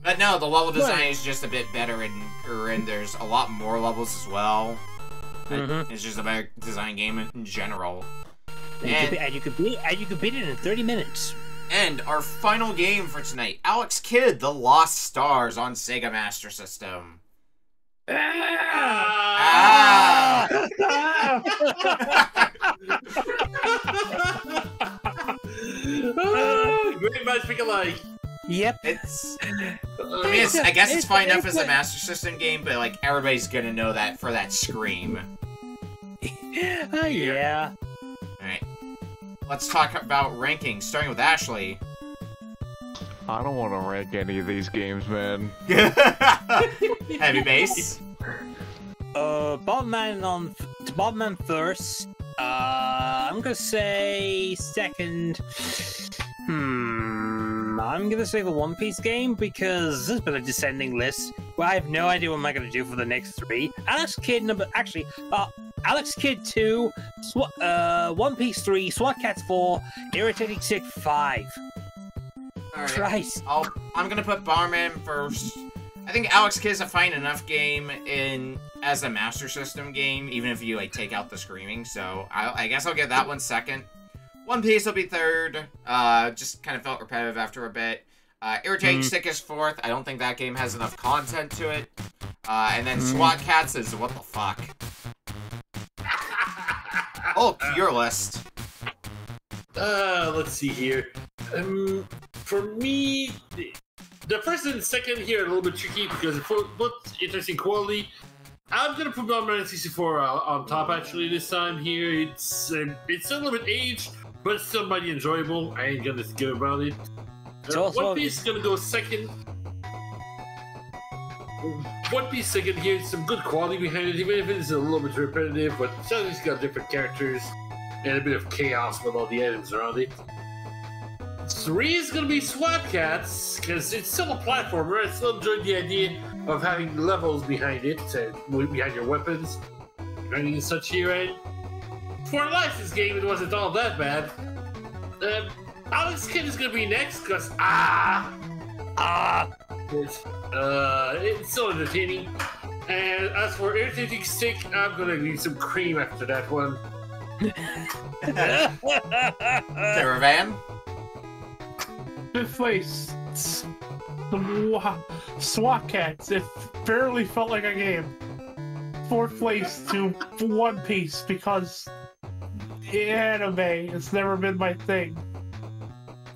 But no, the level design Right. is just a bit better in Kururin. There's a lot more levels as well. Mhm. It's just a better design game in general. And, you And- could, be- and you could beat and you could beat it in 30 minutes. And our final game for tonight, Alex Kidd, The Lost Stars on Sega Master System. Ah! Great minds think alike. Yep. It's, I mean, it's, I guess it's It's- fine enough it's as a a- Master System game, but like everybody's gonna know that for that scream. Oh, yeah. Alright. Let's talk about rankings, starting with Ashley. I don't want to rank any of these games, man. Heavybass. Uh, Bobman on Bobman first. Uh, I'm gonna say second. Hmm. I'm gonna say the One Piece game because this has been a descending list. Well, I have no idea what am I gonna do for the next three. Alex Kidd number actually. Uh, Alex Kidd two. Sw- uh, One Piece three. SWAT Kats four. Irritating Stick five. Alright. Christ. I'll, I'm gonna put Barman first. I think Alex Kidd is a fine enough game in as a Master System game, even if you like take out the screaming. So I, I guess I'll get that one second. One Piece will be third. Uh, just kind of felt repetitive after a bit. Uh, Irritating Mm. Stick is fourth. I don't think that game has enough content to it. Uh, and then Mm. SWAT Kats is what the fuck. Polk, your list. Uh, let's see here. Um, for me, the- first and second here are a little bit tricky because for both interesting quality. I'm gonna put Bomber 64 uh, on top actually this time here. It's um, it's a little bit aged, but it's still mighty enjoyable. I ain't gonna give about it. Uh, also- One Piece is gonna go second. One Piece second here, some good quality behind it, even if it's a little bit repetitive, but least got different characters and a bit of chaos with all the items around it. Three is gonna be SWAT Kats, because it's still a platformer. I still enjoy the idea of having levels behind it, uh, behind your weapons, running and such here. And for a license game, it wasn't all that bad. Um, Alex Kidd is gonna be next, because ah, Ah, it's, uh, it's so entertaining. And as for irritating stick, I'm gonna need some cream after that one. Terror Van. Fifth place, s- Swa- SWAT Kats. It barely felt like a game. Fourth place to One Piece because anime has never been my thing.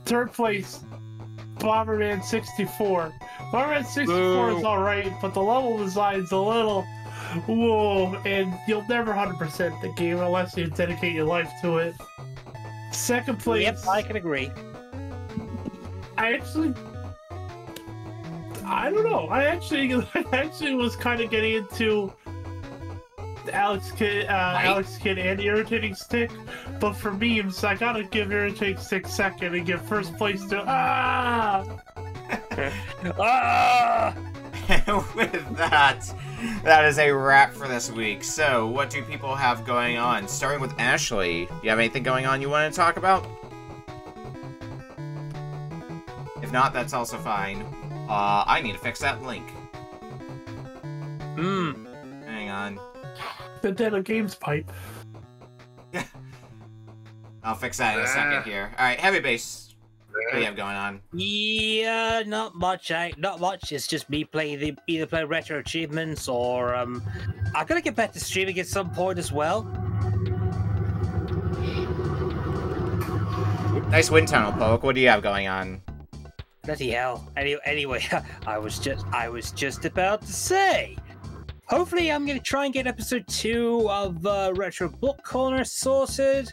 Third place, Bomberman 64. Bomberman 64 is alright, but the level design's a little whoa, and you'll never 100% the game unless you dedicate your life to it. Second place. yep, I can agree. I actually, I don't know. I actually, I actually was kind of getting into Alex Kidd, uh, Right. Alex Kidd, and Irritating Stick, but for memes, I gotta give Irritating Stick second and give first place to ah. Ah! With that, that is a wrap for this week. So, what do people have going on? Starting with Ashley, do you have anything going on you want to talk about? If not, that's also fine. Uh, I need to fix that link. Hmm. Hang on. The Dead of Games pipe. I'll fix that in a second here. Alright, Heavybass. What do you have going on? Yeah, not much. I not much. It's just me playing the either play retro achievements or um. I gotta get back to streaming at some point as well. Nice wind tunnel, Polk. What do you have going on? Bloody hell. Any, anyway, I was just I was just about to say. Hopefully, I'm gonna try and get episode two of uh, Retro Book Corner sorted.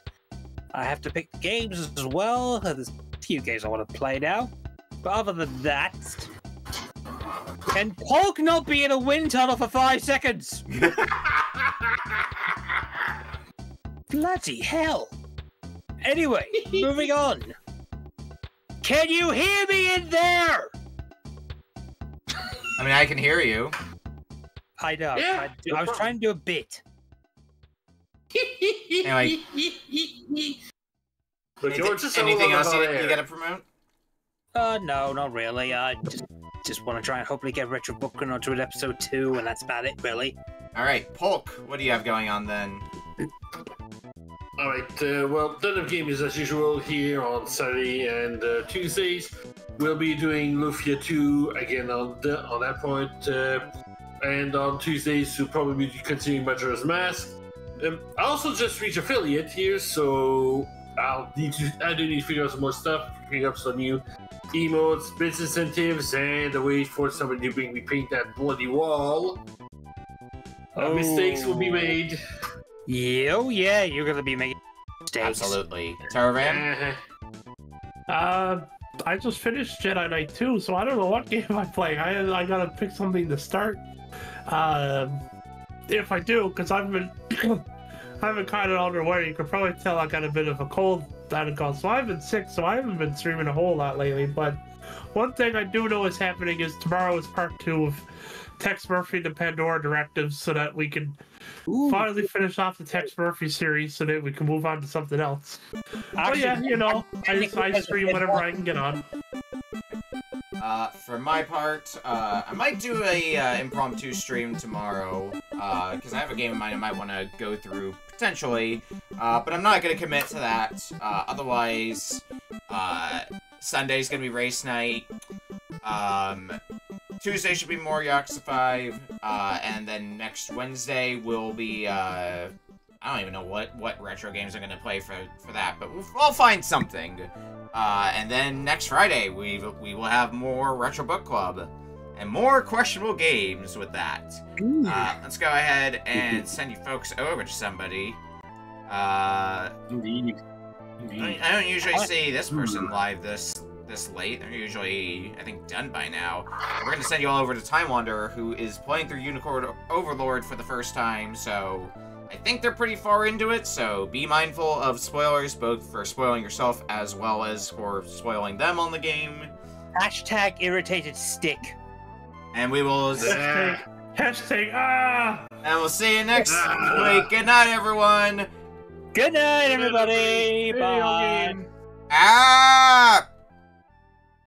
I have to pick the games as well. There's a few games I want to play now. But other than that, can Polk not be in a wind tunnel for five seconds? Bloody hell. Anyway, moving on. Can you hear me in there? I mean, I can hear you. I know. Yeah, I, do- no I was trying to do a bit. Anyway. But you're Anything, just anything else you, bit you air. gotta promote? Uh, no, not really. I just just want to try and hopefully get Retro Booking onto an episode two, and that's about it, really. Alright, Polk, what do you have going on then? Alright, uh, well, Den of Games as usual here on Saturday and uh, Tuesdays. We'll be doing Lufia 2 again on the, on that point. Uh, and on Tuesdays, we'll probably be continuing Majora's Mask. Um, I also just reached affiliate here, so I'll need to, I do need to figure out some more stuff, pick up some new emotes, bits incentives, and a way for somebody to bring me paint that bloody wall. Uh, mistakes will be made. Yeah, oh yeah, you're gonna be making mistakes. Absolutely. Terror Van? Uh, Uh, I just finished Jedi Knight 2, so I don't know what game I'm playing. I I gotta pick something to start. Um, if I do, because I've been I've been kind of underway. You can probably tell I got a bit of a cold that it gone. So I've been sick, so I haven't been streaming a whole lot lately. But one thing I do know is happening is tomorrow is part two of Tex Murphy the Pandora directives, so that we can finally finish off the Tex Murphy series, so that we can move on to something else. But yeah, you know, I, I stream whenever I can get on. Uh, for my part, uh, I might do a uh, impromptu stream tomorrow, because I have a game in mind I might want to go through potentially, uh, but I'm not going to commit to that. Uh, otherwise, uh, Sunday's going to be race night. Um, Tuesday should be more Yakuza 5, uh, and then next Wednesday will be, uh, I don't even know what, what retro games I'm gonna play for, for that, but we'll, we'll find something. Uh, and then next Friday, we, we will have more Retro Book Club, and more questionable games with that. Uh, let's go ahead and send you folks over to somebody. Uh, Indeed. Indeed. I don't usually see this person live this this late. They're usually, I think, done by now. We're gonna send you all over to Time Wanderer, who is playing through Unicorn Overlord for the first time. So I think they're pretty far into it. So be mindful of spoilers, both for spoiling yourself as well as for spoiling them on the game. Hashtag irritated stick. And we will, Yeah. Hashtag ah. and we'll see you next Ah. week. Good night, everyone. Good night, everybody. Video Bye. Ah.